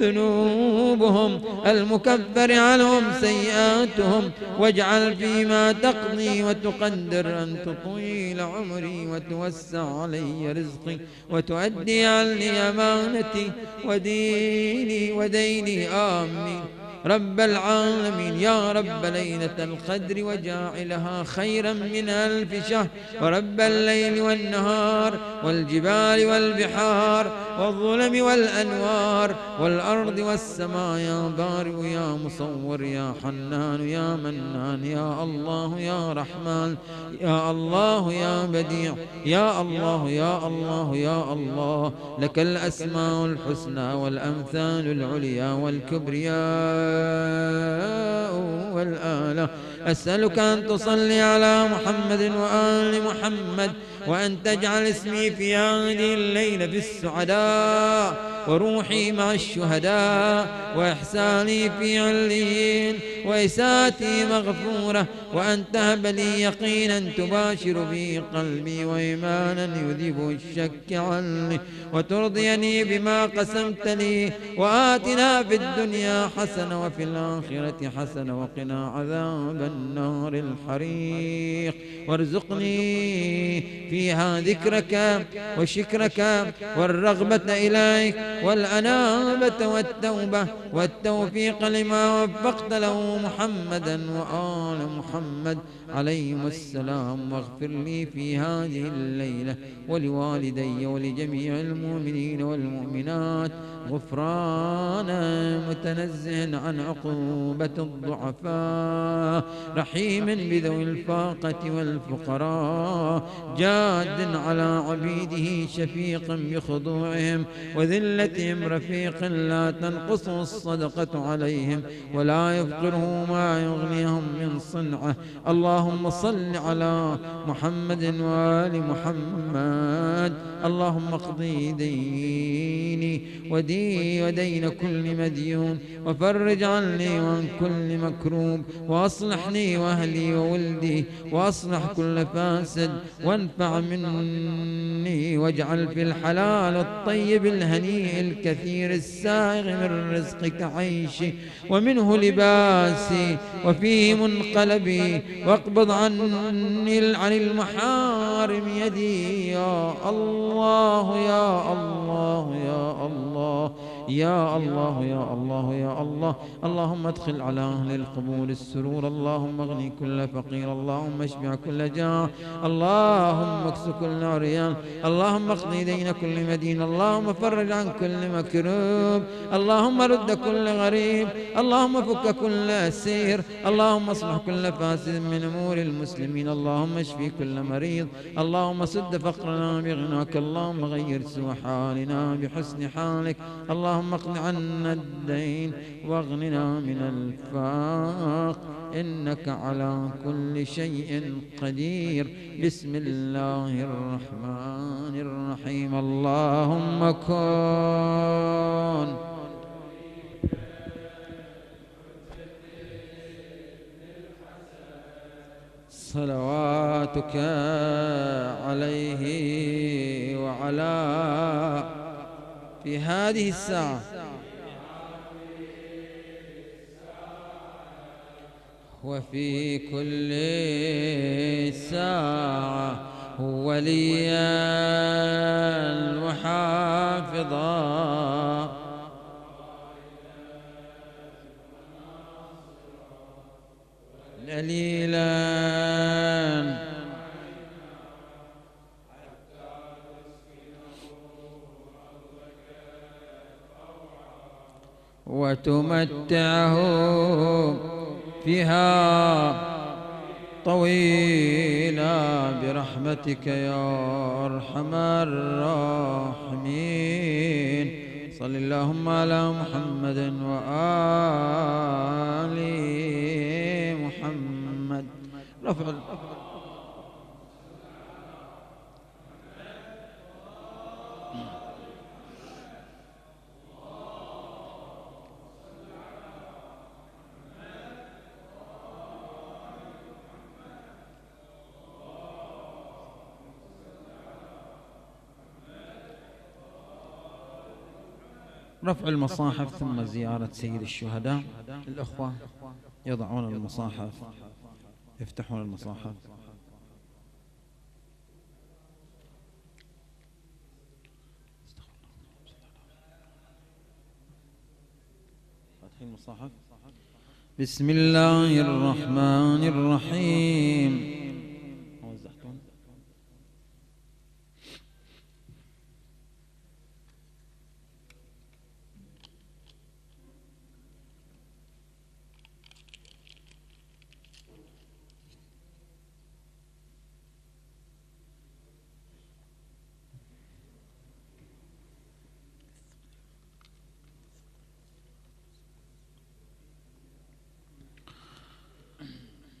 B: ذنوبهم المكفر عنهم سيئاتهم. واجعل فيما تقضي وتقدر أن تطيل عمري وتوسع علي رزقي وتؤدي عني أمانتي وديني وديني آمين رب العالمين. يا رب ليلة القدر وجاعلها خيرا من ألف شهر. ورب الليل والنهار والجبال والبحار والظلم والأنوار والأرض والسماء. يا بارئ يا مصور يا حنان يا منان يا الله يا رحمن يا الله يا بديع يا الله يا الله يا الله. لك الأسماء الحسنى والأمثال العليا والكبرياء. والآلة. أسألك أن تصلي على محمد وآل محمد. وأن تجعل اسمي في هذه الليلة في السعداء وروحي مع الشهداء وإحساني في عليين وإساتي مغفورة وأن تهب لي يقينا تباشر به قلبي وإيمانا يذيب الشك عني وترضيني بما قسمت لي وآتنا في الدنيا حسنة وفي الآخرة حسنة وقنا عذاب النار الحريق وارزقني فيها ذكرك وشكرك والرغبة إليك والأنابة والتوبة والتوفيق لما وفقت له محمدا وآل محمد عليهم السلام واغفر لي في هذه الليلة ولوالدي ولجميع المؤمنين والمؤمنات. غفرانا متنزه عن عقوبة الضعفاء. رحيم بذوي الفاقة والفقراء. جاد على عبيده شفيق بخضوعهم. وذلتهم رفيق لا تنقصه الصدقة عليهم. ولا يفقره ما يغنيهم من صنعة. اللهم صل على محمد وآل محمد. اللهم اقضي ديني ودي ودين كل مديون. وفرج عني وعن كل مكروب. وأصلحني وأهلي وولدي. وأصلح كل فاسد. وانفع مني. واجعل في الحلال الطيب الهنيء الكثير السائغ من رزقك عيشي. ومنه لباسي. وفيه منقلبي. واقبض عني عن المحارم يدي. يا الله يا الله يا الله. يا الله يا الله يا الله اللهم ادخل على أهل القبور السرور. اللهم اغني كل فقير. اللهم اشبع كل جاع اللهم إكس كل عريان. اللهم اقضي دين كل مدين. اللهم فرج عن كل مكروب. اللهم رد كل غريب. اللهم فك كل أسير اللهم اصلح كل فاسد من أمور المسلمين. اللهم اشفي كل مريض. اللهم سد فقرنا بغناك. اللهم غير سوء حالنا بحسن حالك. اللهم اللهم اقض عنا الدين واغننا من الفاق. إنك على كل شيء قدير. بسم الله الرحمن الرحيم. اللهم كن. صلواتك عليه وعلى في هذه الساعة. وفي كل ساعة وليا وحافظا دليلا وتمتعه فيها طويلا برحمتك يا أرحم الراحمين. صل اللهم على محمد وآل محمد. رفع رفع المصاحف ثم زيارة سيد الشهداء. الأخوة يضعون المصاحف يفتحون المصاحف. بسم الله الرحمن الرحيم.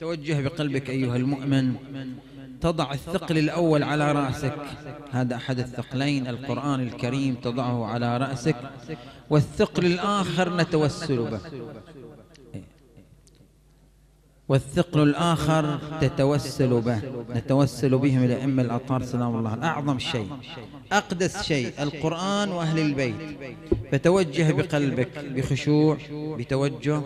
B: توجه بقلبك أيها المؤمن تضع الثقل الأول على رأسك. هذا أحد الثقلين القرآن الكريم تضعه على رأسك والثقل الآخر نتوسل به. والثقل الآخر تتوسل به. نتوسل بهم إلى أئمة الأطهار سلام الله أعظم شيء أقدس شيء القرآن وأهل البيت. فتوجه بقلبك بخشوع بتوجه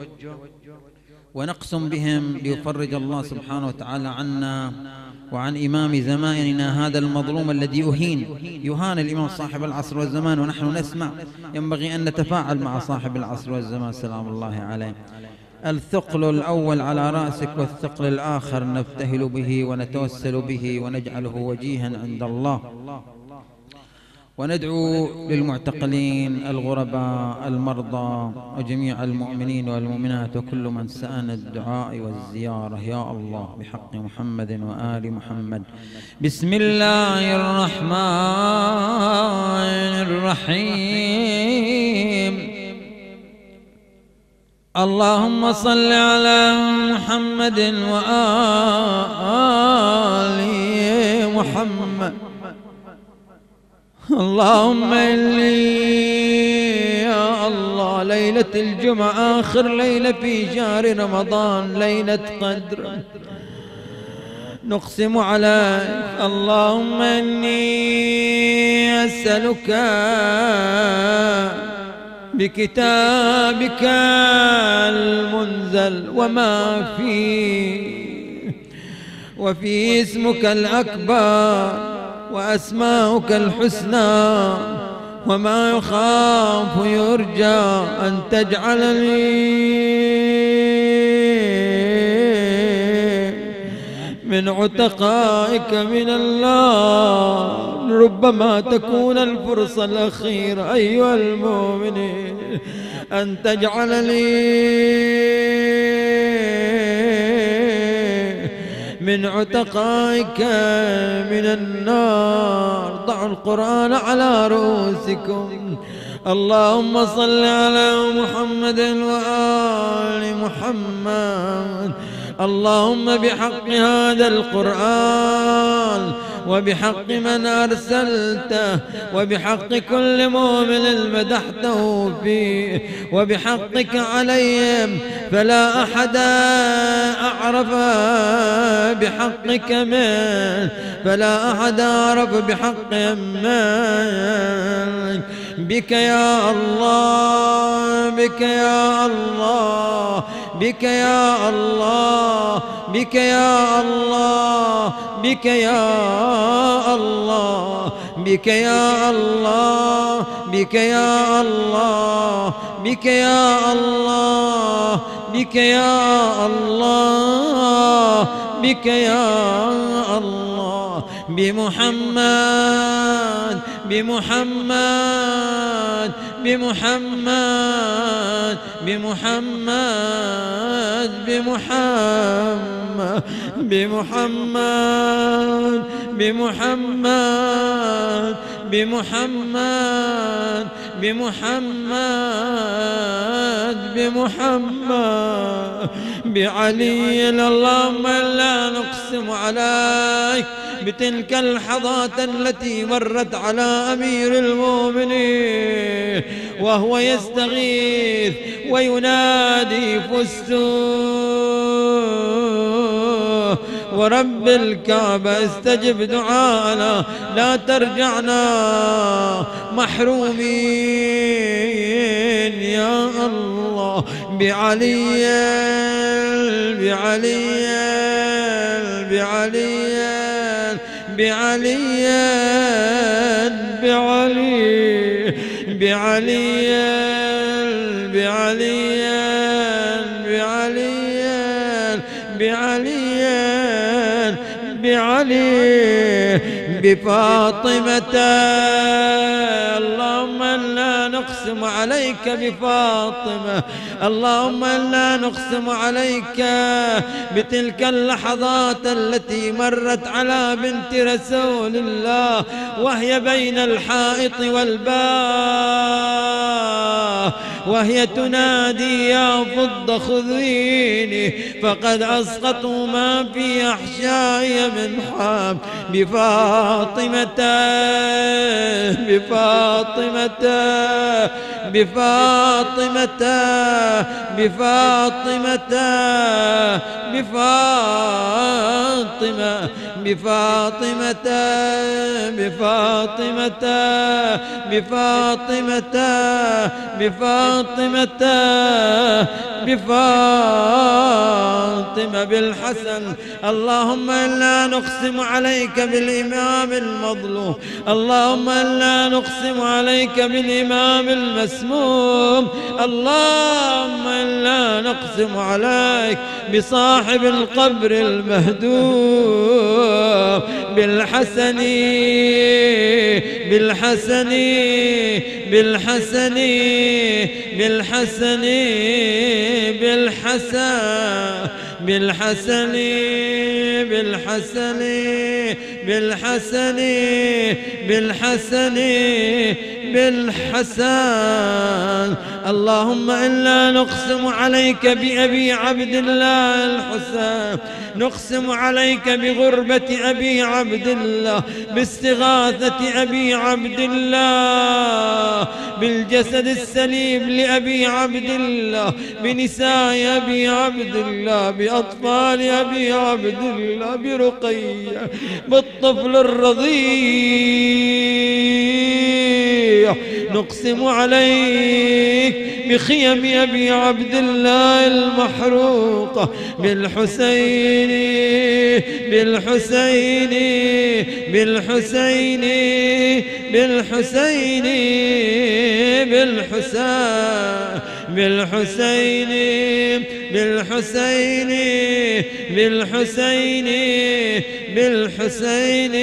A: ونقسم بهم ليفرج الله سبحانه وتعالى عنا وعن إمام زماننا هذا المظلوم الذي يهين. يهان الإمام صاحب العصر والزمان ونحن نسمع. ينبغي أن نتفاعل مع صاحب العصر والزمان. سلام الله عليه. الثقل الأول على رأسك والثقل الآخر نفتهل به ونتوسل به ونجعله وجيها عند الله. وندعو للمعتقلين الغرباء المرضى وجميع المؤمنين والمؤمنات وكل من سأل الدعاء والزيارة. يا الله بحق محمد وآل محمد. بسم الله الرحمن الرحيم. اللهم صل على محمد وآل محمد. اللهم إني يا الله ليلة الجمعة آخر ليلة في شهر رمضان ليلة قدر. نقسم عليك اللهم إني أسألك بكتابك المنزل وما فيه وفي اسمك الأكبر. وأسماؤك الحسنى وما يخاف يرجى أن تجعل لي من عتقائك من الله ربما تكون الفرصة الأخيرة أيها المؤمنين أن تجعل لي من عتقائك من النار. ضعوا القرآن على رؤوسكم. اللهم صل على محمد وآل محمد. اللهم بحق هذا القرآن. وبحق من أرسلته وبحق كل مؤمن مدحته فيه وبحقك عليهم فلا أحد أعرف بحقك من فلا أحد أعرف بحقهم من بك يا الله بك يا الله بك يا الله بك يا الله بك يا الله بك يا الله بك يا الله بك يا الله بك يا الله بك يا الله بمحمد بمحمد بمحمد بمحمد بمحمد بمحمد بمحمد بمحمد بمحمد بمحمد. بعلي اللهم لا نقسم عليك. بتلك اللحظات التي مرت على أمير المؤمنين. وهو يستغيث وينادي فزتوا ورب الكعبة استجب دعانا لا ترجعنا محرومين. يا الله بعلي بعلي بعلي بعلي بعلي بعلي بعلي بعلي بفاطمة. اللهم لا نقسم عليك بفاطمة. اللهم لا نقسم عليك بتلك اللحظات التي مرت على بنت رسول الله وهي بين الحائط والباب وهي تنادي يا فض خذيني فقد أسقطوا ما في أحشائي من حام. بفاطمة بفاطمة. بفاطمة بفاطمة بفاطمة.
B: بفاطمة بفاطمة بفاطمة بفاطمة بفاطمة بالحسن. اللهم إنا نقسم عليك بالإمام المظلوم. اللهم إنا نقسم عليك بالإمام المسموم. اللهم إنا نقسم عليك بصاحب القبر المهدوم. بالحسن بالحسن بالحسن بالحسن بالحسن بالحسن بالحسن بالحسن بالحسن بالحسن. اللهم إنا نقسم عليك بأبي عبد الله الحسين نقسم عليك بغربة أبي عبد الله باستغاثة أبي عبد الله بالجسد السليم لأبي عبد الله بنساء أبي عبد الله بأطفال أبي عبد الله برقية بالطفل الرضيع. نقسم عليك بخيم أبي عبد الله المحروقة بالحسين بالحسين بالحسين بالحسين بالحسين بالحسين بالحسين بالحسين بالحسين بالحسين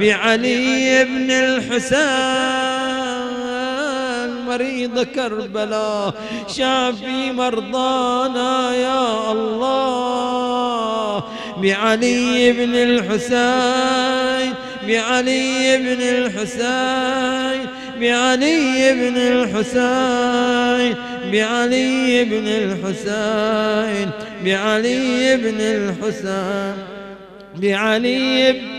B: بعلي بن الحسين مريض كربلاء شافي مرضانا يا الله بعلي بن الحسين بعلي بن الحسين. بعلي بن الحسين بعلي بن الحسين بعلي بن الحسين بعلي بن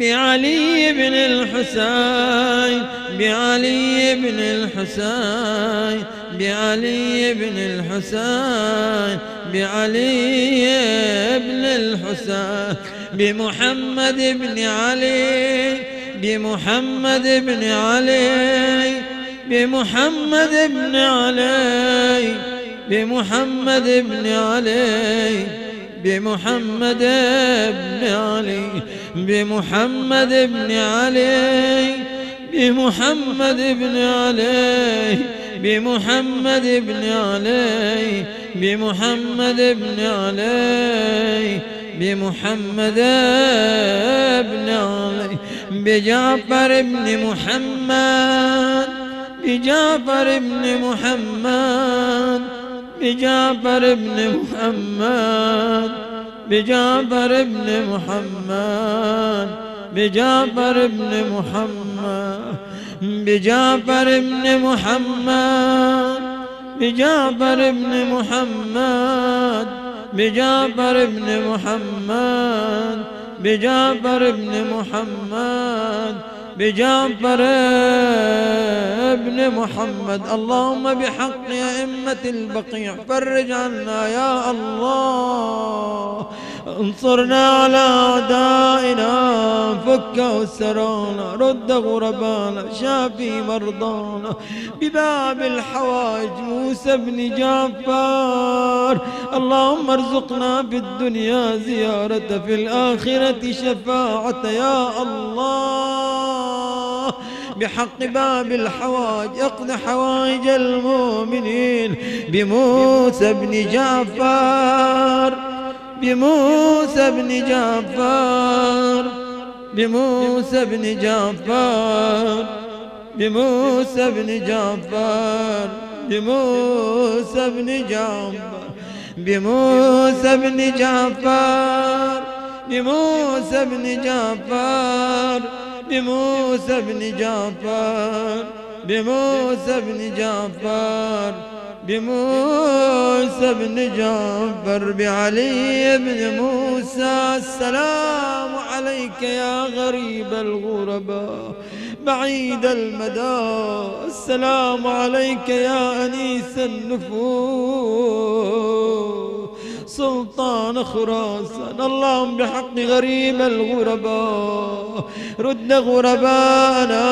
B: بعلي بن الحسين بعلي بن الحسين بعلي بن الحسين بعلي بن الحسين بمحمد بن علي بمحمد بن علي بمحمد بن علي بمحمد بن علي بمحمد بن علي بمحمد بن علي بمحمد بن علي بمحمد بن علي بمحمد بن علي. بمحمد بن علي بجعفر بن محمد بجعفر بن محمد بجعفر بن محمد بجعفر بن محمد بجعفر بن محمد بجعفر بن محمد بجعفر بن محمد. بجعفر بن محمد بجعفر بن محمد. بجعفر ابن محمد. اللهم بحق أئمة البقيع فرج عنا يا الله. انصرنا على أعدائنا فك أسرانا رد غربانا شافي مرضانا. بباب الحوائج موسى بن جعفر. اللهم ارزقنا في الدنيا زيارة في الآخرة شفاعة يا الله. بحق باب الحوائج اقض حوائج المؤمنين. بموسى بن جعفر بموسى بن جعفر بموسى بن جعفر بموسى بن جعفر بموسى بن جعفر بموسى بن جعفر بموسى بن جعفر. بموسى بن جعفر بموسى بن جعفر بموسى بن جعفر بعلي بن موسى السلام عليك يا غريب الغرباء بعيد المدى السلام عليك يا أنيس النفوس. سلطان خراسان. اللهم بحق غريب الغرباء رد غربانا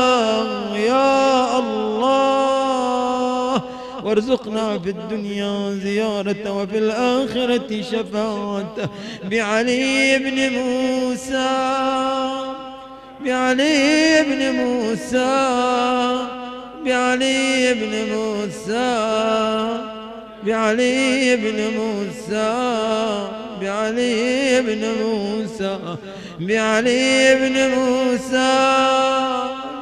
B: يا الله وارزقنا في الدنيا زيارة وفي الآخرة شفاعة. بعلي بن موسى بعلي بن موسى بعلي بن موسى. بعلي بن موسى بعلي بن موسى بعلي بن موسى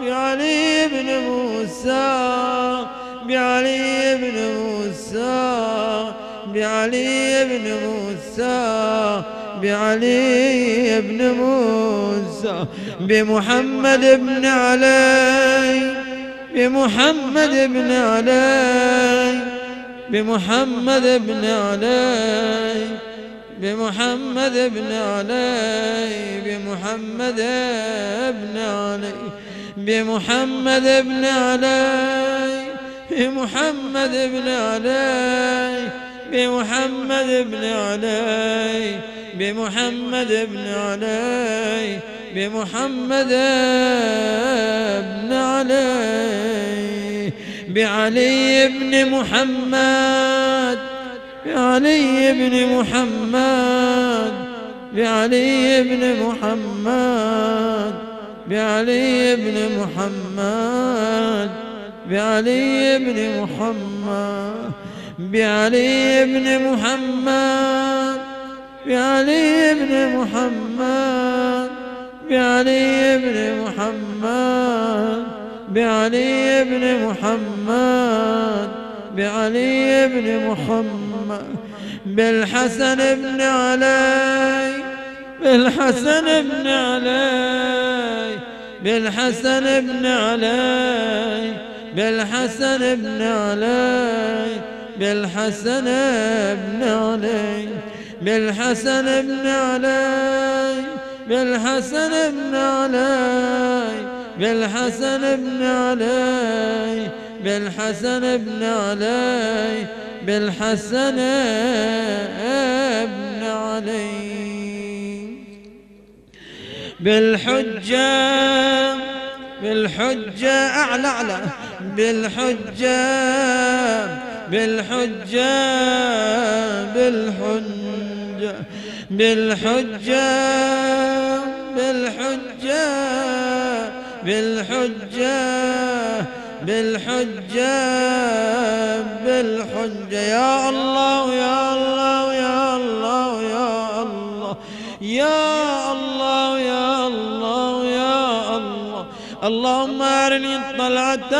B: بعلي بن موسى بعلي بن موسى بعلي بن موسى بعلي بن موسى بمحمد بن علي بمحمد بن علي. بمحمد بن علي بمحمد بن علي بمحمد بن علي بمحمد بن علي بمحمد بن علي بمحمد بن علي بمحمد بن علي بمحمد بن علي. بعلي بن محمد بعلي بن محمد بعلي بن محمد بعلي بن محمد بعلي بن محمد بعلي بن محمد بعلي بن محمد بعلي بن محمد. بعلي بن محمد بعلي بن محمد بالحسن بن علي بالحسن بن علي بالحسن بن علي بالحسن بن علي بالحسن بن علي بالحسن بن علي بالحسن بن علي. بالحسن بن علي بالحسن بن علي بالحسن بن علي. بالحجة بالحجة أعلى أعلى. بالحجة بالحجة بالحجة. بالحجة بالحجة. بالحجة بالحجة بالحجة. يا الله يا الله يا الله يا الله يا الله يا الله يا الله. اللهم أرني الطلعة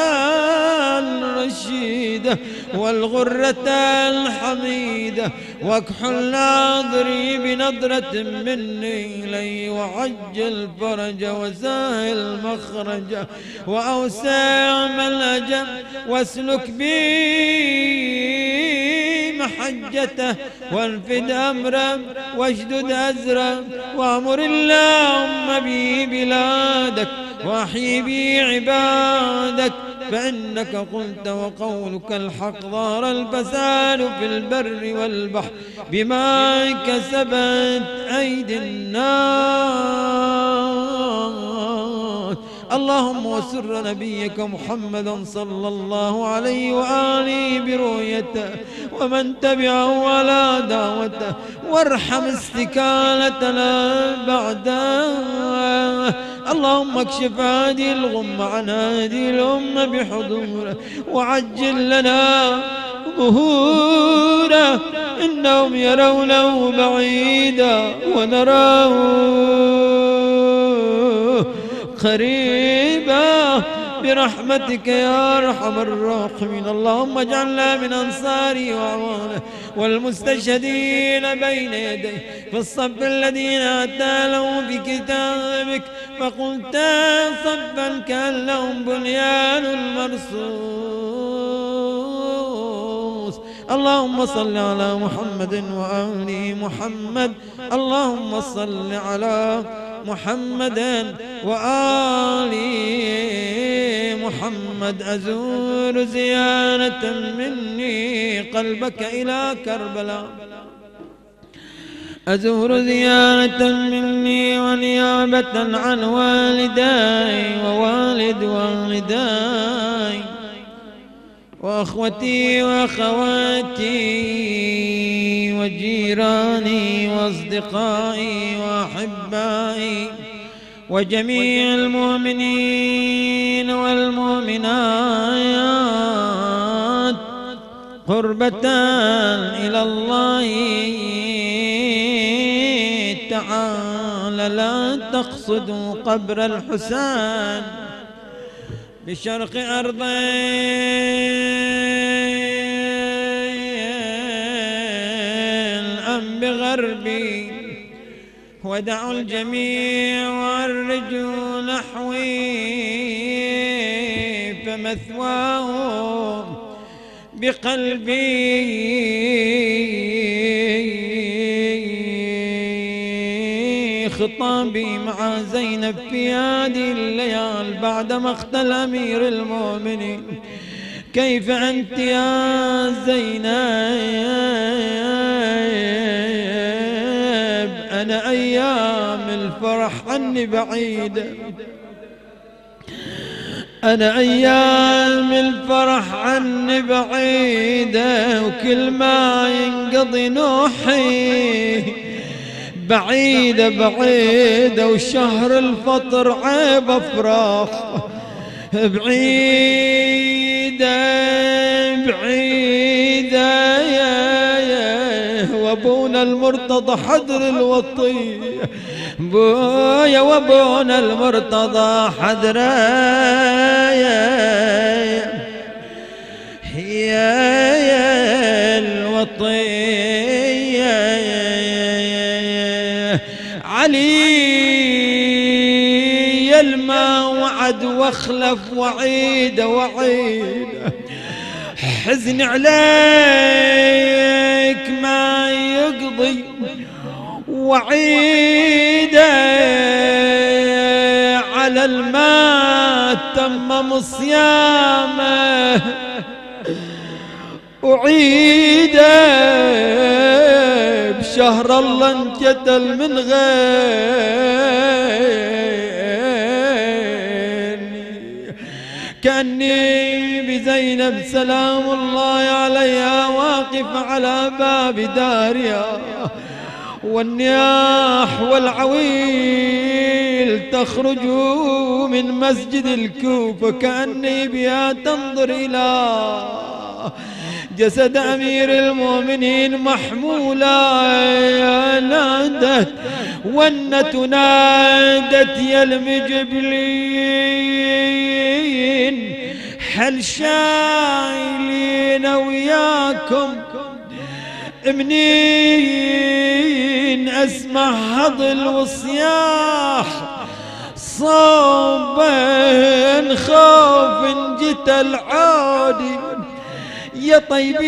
B: الرشيدة. والغرة الحميدة واكحل ناظري بنظرة مني إلي وعجل فرج وسهل مخرجه وأوسع ملجا واسلك بي محجته وانفد أمره واشدد أزره وأمر اللهم بي بلادك وأحيي بي عبادك فإنك قلت وقولك الحق ظهر الفساد في البر والبحر بما كسبت أيدي الناس. اللهم وسر نبيك محمدا صلى الله عليه وآله برؤيته ومن تبعه على دعوته وارحم استكالتنا بعده اللهم اكشف هذه الغمة عن هذه الأمة بحضوره وعجل لنا ظهوره إنهم يرونه بعيدا ونراه. قريبا برحمتك يا أرحم الراحمين. اللهم اجعلنا من انصاري واعوانه والمستشهدين بين يديه في الصف الذين اتالوا في كتابك فقلت صفا كأنهم بنيان مرصوص. اللهم صل على محمد وآل محمد. اللهم صل على محمد وآل محمد أزور زيارة مني قلبك إلى كربلاء. أزور زيارة مني ونيابة عن والداي ووالد والداي. وأخوتي وأخواتي وجيراني وأصدقائي وأحبائي وجميع المؤمنين والمؤمنات قربة إلى الله تعالى. لا تقصدوا قبر الحسين. بشرق أرض. أم بغربي. ودعوا الجميع وعرجوا نحوي فمثواه بقلبي. خطابي مع زينب في هذه الليال بعد مقتل أمير المؤمنين. كيف أنت يا زينب؟ أنا أيام الفرح عني بعيدة أنا أيام الفرح عني بعيدة وكل ما ينقضي نوحي بعيدة بعيدة وشهر الفطر عيب أفراح بعيدة بعيدة يا يا وأبونا المرتضى حضر الوطي. بويا وأبونا المرتضى حضر يا يا. يا علي الما وعد واخلف وعيد وعيد. حزن عليك ما يقضي وعيده. على الماء تمم صيامه وعيده بشهر الله انقتل من غيرني كأني بزينب سلام الله عليها واقف على باب دارها والنياح والعويل تخرج من مسجد الكوفة. كأني بها تنظر إلى جسد أمير المؤمنين محمولا نادت ونة نادت يا المجبلين هل شايلين وياكم منين؟ أسمع هضل وصياح صوبا خوف جت العادي يا طيبين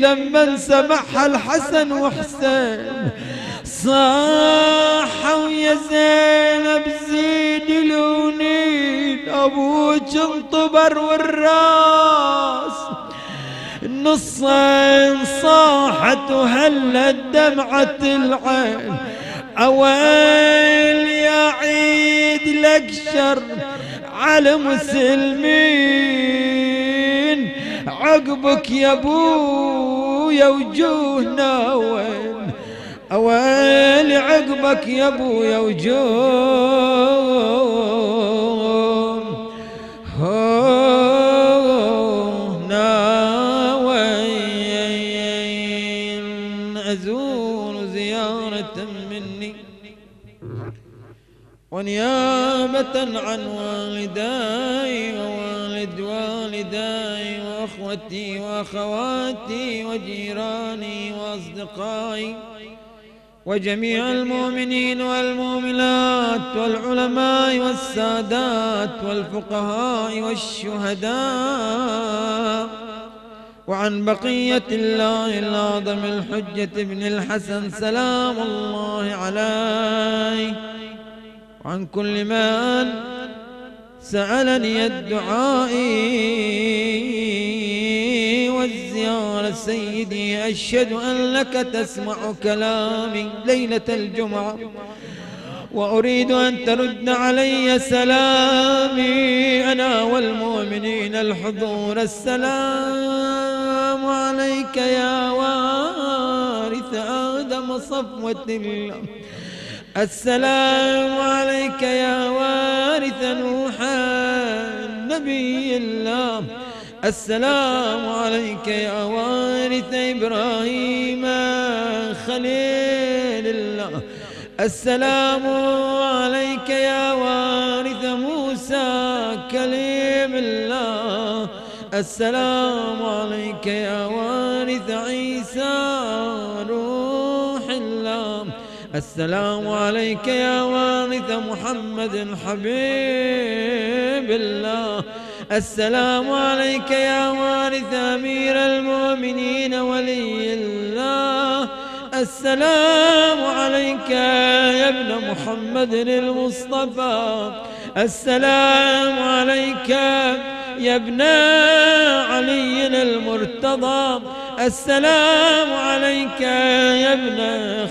B: لما سمح الحسن وحسين صاحوا يا زينب زيد لونين أبوك انطبر والراس. نصين صاحت وهلت دمعة العين. أويل يا عيد لك شر على مسلمين عقبك يا أبويا وجوهنا وين؟ أويل عقبك يا أبويا وجوه ونيابة عن والداي ووالد والداي وأخوتي وأخواتي وجيراني وأصدقائي وجميع المؤمنين والمؤمنات والعلماء والسادات والفقهاء والشهداء وعن بقية الله الأعظم الحجة ابن الحسن سلام الله عليه وعن كل من سألني الدعاء والزيارة سيدي أشهد أنك تسمع كلامي ليلة الجمعة وأريد أن ترد علي سلامي أنا والمؤمنين الحضور. السلام عليك يا وارث آدم صفوة الله. السلام عليك يا وارث نوح نبي الله. السلام عليك يا وارث إبراهيم خليل الله. السلام عليك يا وارث موسى كليم الله. السلام عليك يا وارث عيسى السلام عليك يا وارث محمد حبيب الله. السلام عليك يا وارث أمير المؤمنين ولي الله. السلام عليك يا ابن محمد المصطفى. السلام عليك يا ابن علي المرتضى. السلام عليك يا ابن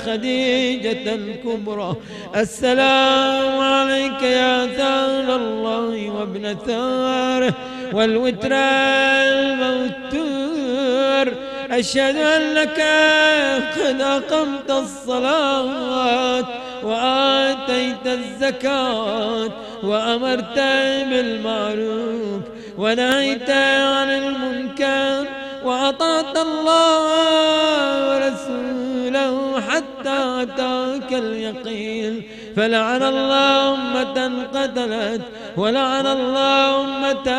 B: خديجة الكبرى. السلام عليك يا ثار الله وابن ثاره والوتر الموتور. أشهد أنك قد أقمت الصلاة وآتيت الزكاة وأمرت بالمعروف ونهيت عن المنكر. وأطعت الله ورسوله حتى أتاك اليقين. فلعن الله أمة قتلت ولعن الله أمة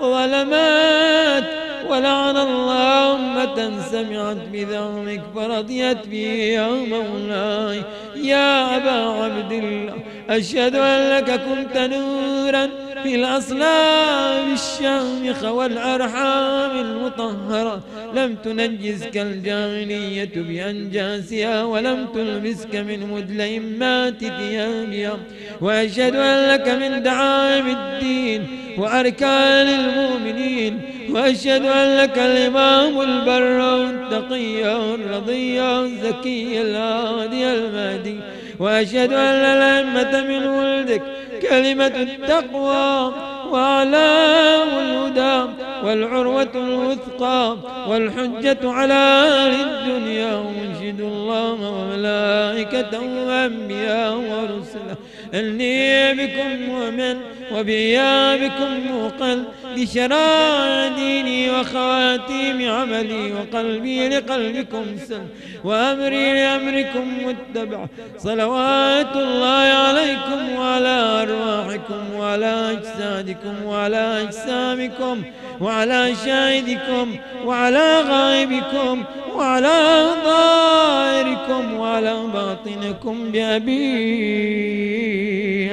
B: ظلمت ولعن الله أمة سمعت بذلك فرضيت به يا مولاي. يا أبا عبد الله أشهد أنك كنت نورا. في الأصلاب الشامخة والأرحام المطهرة. لم تنجزك الجاهلية بأنجاسها ولم تلبسك من مدلئمات ثيابها وأشهد أنك من دعائم الدين وأركان المؤمنين. وأشهد أنك الإمام البر التقي الرضي الزكي الهادي المهدي. وأشهد أن الأئمة من ولدك كلمة التقوى وأعلام الهدى والعروة الوثقى والحجة على أهل الدنيا ومنشد الله وملائكته وأنبياء ورسله. إني بكم مؤمن وبإيابكم موقن بشرائع ديني وخواتيم عملي وقلبي لقلبكم سل وأمري لأمركم متبع صلوات الله عليكم وعلى أرواحكم وعلى أجسادكم وعلى أجسامكم وعلى شاهدكم وعلى غائبكم وعلى ظاهركم وعلى باطنكم بأبي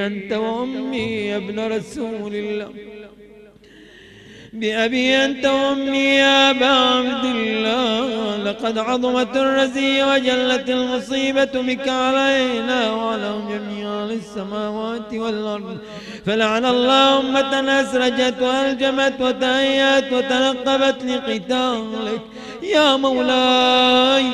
B: أنت وأمي يا ابن رسول الله. بأبي أنت وأمي يا أبا عبد الله. لقد عظمت الرزي وجلت المصيبة بك علينا وعلى جميع السماوات والأرض. فلعن الله أمة أسرجت وألجمت وتهيأت وتنقبت لقتالك. يا مولاي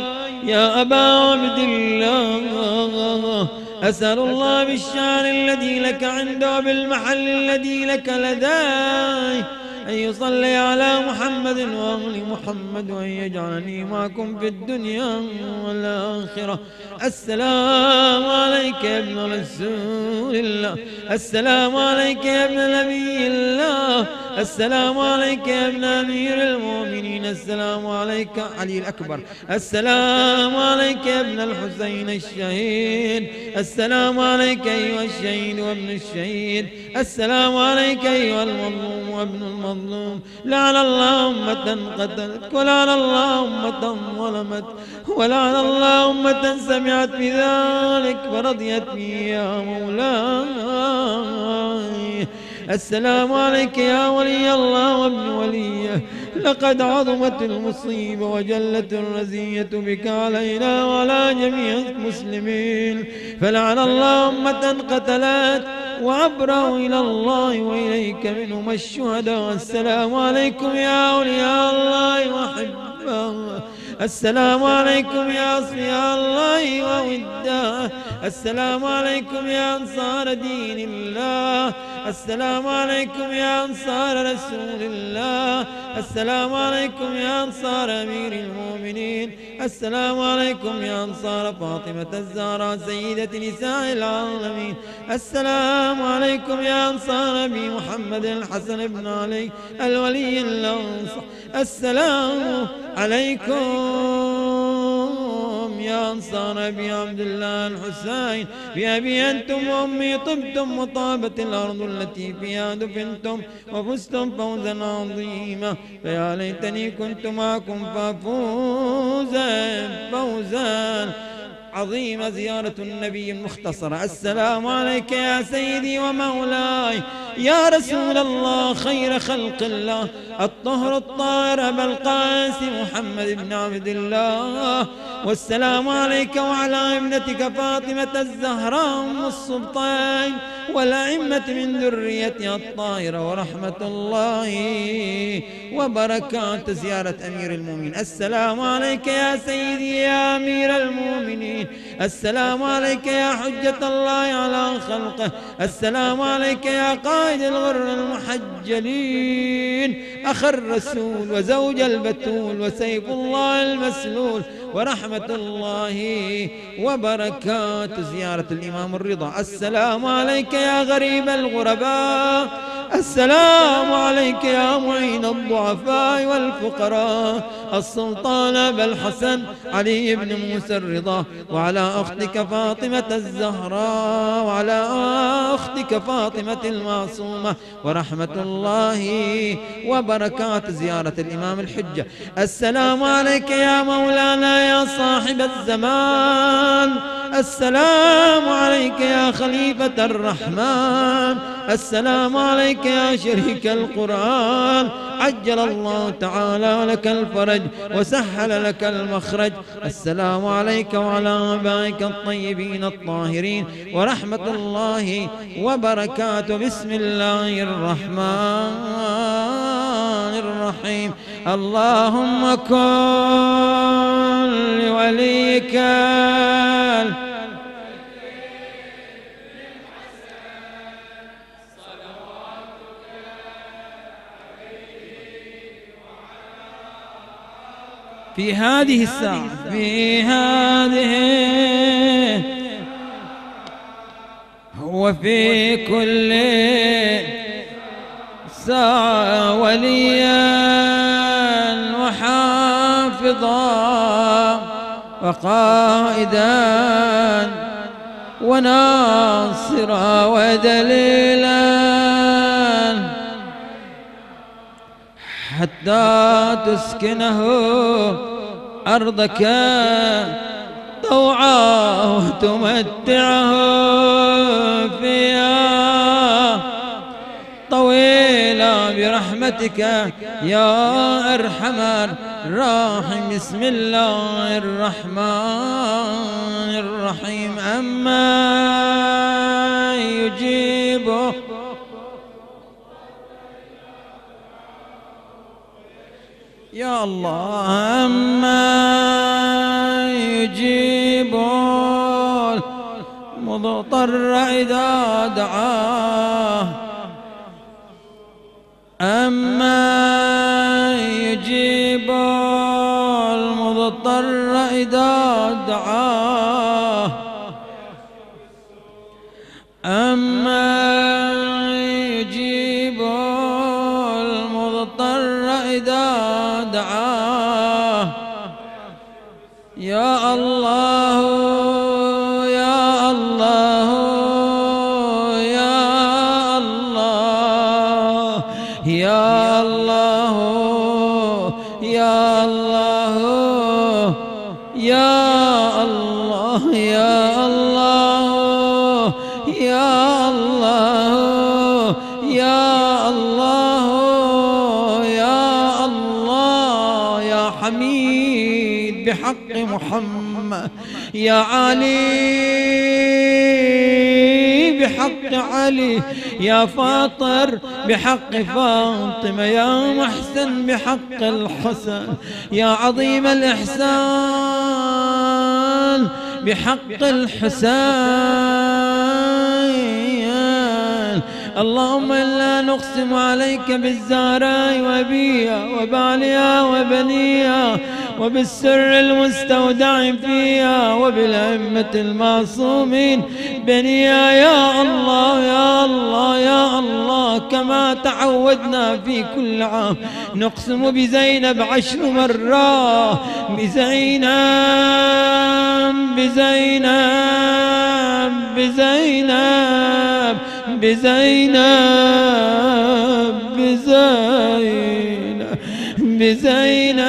B: يا أبا عبد الله. أسأل الله بالشعر الذي لك عنده بالمحل الذي لك لديه أن يصلي على محمد وآل محمد وأن يجعلني معكم في الدنيا والآخرة. السلام عليك يا ابن رسول الله. السلام عليك يا ابن نبي الله. السلام عليك يا ابن أمير المؤمنين. السلام عليك علي الأكبر. السلام عليك يا ابن الحسين الشهيد. السلام عليك أيها الشهيد وابن الشهيد. السلام عليك أيها المظلوم وابن المظلوم. لعن الله أمة قتلت ولعن الله أمة ظلمت ولعن الله أمة سمعت بذلك فرضيت به يا مولاي. السلام عليك يا ولي الله وابن وليه. لقد عظمت المصيبة وجلت الرزية بك علينا وعلى جميع المسلمين. فلعن الله أمة قتلت وأبرأ إلى الله وإليك منهم الشهداء. السلام عليكم يا أولياء الله وأحبه السلام عليكم يا أصفياء الله ووداه السلام عليكم يا أنصار دين الله. السلام عليكم يا أنصار رسول الله. السلام عليكم يا أنصار أمير المؤمنين. السلام عليكم يا أنصار فاطمة الزهراء سيدة نساء العالمين. السلام عليكم يا أنصار أبي محمد الحسن بن علي الولي الأنصار. السلام عليكم يا أنصار أبي عبد الله الحسين. بأبي أنتم وأمي طبتم وطابت الأرض التي فيها دفنتم وفزتم فوزا عظيما. فيا ليتني كنت معكم فافوزا فوزا. عظيمة زيارة النبي المختصرة السلام عليك يا سيدي ومولاي. يا رسول الله خير خلق الله. الطهر الطاهر أبا القاسم محمد بن عبد الله. والسلام عليك وعلى ابنتك فاطمة الزهراء أم والأئمة من ذريتها الطاهرة ورحمة الله وبركات زيارة أمير المؤمنين. السلام عليك يا سيدي يا أمير المؤمنين. السلام عليك يا حجة الله على خلقه. السلام عليك يا قائد الغر المحجلين. أخ الرسول وزوج البتول وسيف الله المسلول. ورحمة الله وبركات زيارة الإمام الرضا. السلام عليك يا غريب الغرباء. السلام عليك يا معين الضعفاء والفقراء. السلطان أبا الحسن علي بن موسى الرضا. وعلى أختك فاطمة الزهراء. وعلى أختك فاطمة المعصومة. ورحمة الله وبركات زيارة الإمام الحجة. السلام عليك يا مولانا يا صاحب الزمان. السلام عليك يا خليفة الرحمن. السلام عليك يا شريك القرآن. عجل الله تعالى لك الفرج وسهل لك المخرج. السلام عليك وعلى آبائك الطيبين الطاهرين. ورحمة الله وبركاته. بسم الله الرحمن. الرحيم. اللهم كن لوليك. في هذه الساعة في هذه وفي كل ساعة وليا وحافظا وقائدا وناصرا ودليلا حتى تسكنه أرضك طوعا وتمتعه فيها طويلا برحمتك يا أرحم الراحم بسم الله الرحمن الرحيم. أما يجيبه يا الله. أما يجيب المضطر إذا دعاه. أما يجيب المضطر إذا دعاه يا علي بحق علي. يا فاطر بحق فاطمة. يا محسن بحق الحسن. يا عظيم الإحسان بحق الحسين. اللهم إلا نقسم عليك بالزهراء وبيها وبعليا وبنيها وبالسر المستودع فيها وبالأئمة المعصومين. بنيها يا الله يا الله يا الله كما تعودنا في كل عام. نقسم بزينب عشر مرات بزينب بزينب بزينب بزينب بزينب بزينب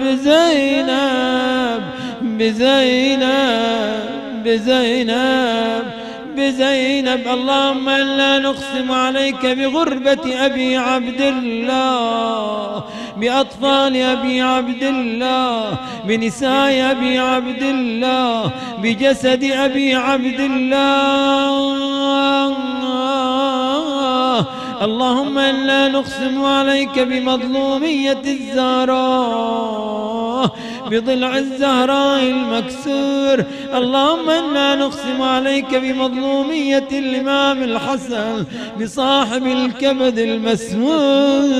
B: بزينب بزينب بزينب. بزينب اللهم إلا نقسم عليك بغربة أبي عبد الله بأطفال أبي عبد الله بنساء أبي عبد الله بجسد أبي عبد الله. اللهم إنا نقسم عليك بمظلومية الزهراء بضلع الزهراء المكسور. اللهم إنا نقسم عليك بمظلومية الإمام الحسن بصاحب الكبد المسموم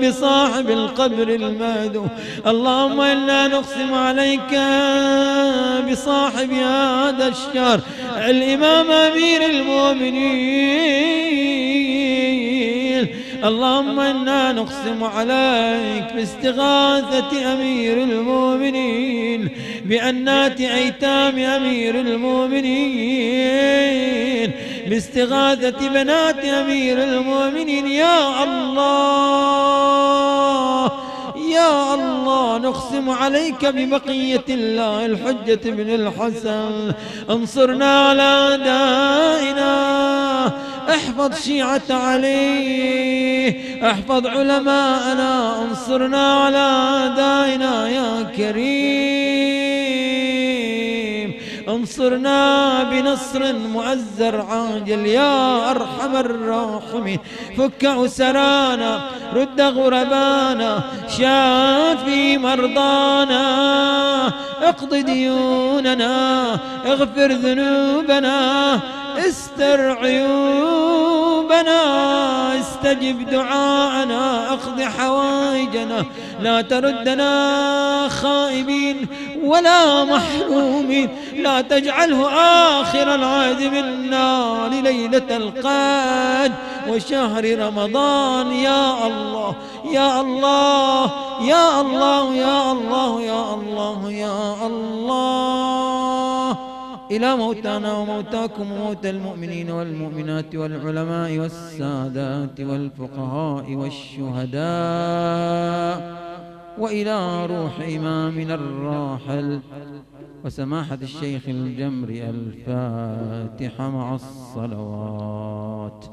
B: بصاحب القبر المادو اللهم إنا نقسم عليك بصاحب هذا الشهر الإمام أمير المؤمنين. اللهم إنا نقسم عليك باستغاثة أمير المؤمنين بأنات أيتام أمير المؤمنين باستغاثة بنات أمير المؤمنين. يا الله! يا الله نقسم عليك ببقية الله الحجة بن الحسن. انصرنا على دائنا احفظ شيعة علي. احفظ علماءنا. انصرنا على دائنا يا كريم. انصرنا بنصر مؤزر عاجل يا أرحم الراحمين. فك أسرانا رد غربانا شافي مرضانا. اقض ديوننا اغفر ذنوبنا استر عيوبنا استجب دعاءنا اقض حوائجنا. لا تردنا خائبين ولا محرومين. لا تجعله آخر العهد منا لليلة القاد وشهر رمضان. يا الله يا الله يا الله يا الله يا الله يا الله. إلى موتانا وموتاكم وموتى المؤمنين والمؤمنات والعلماء والسادات والفقهاء والشهداء وإلى روح إمامنا الراحل وسماحة الشيخ الجمر الفاتحة مع الصلوات.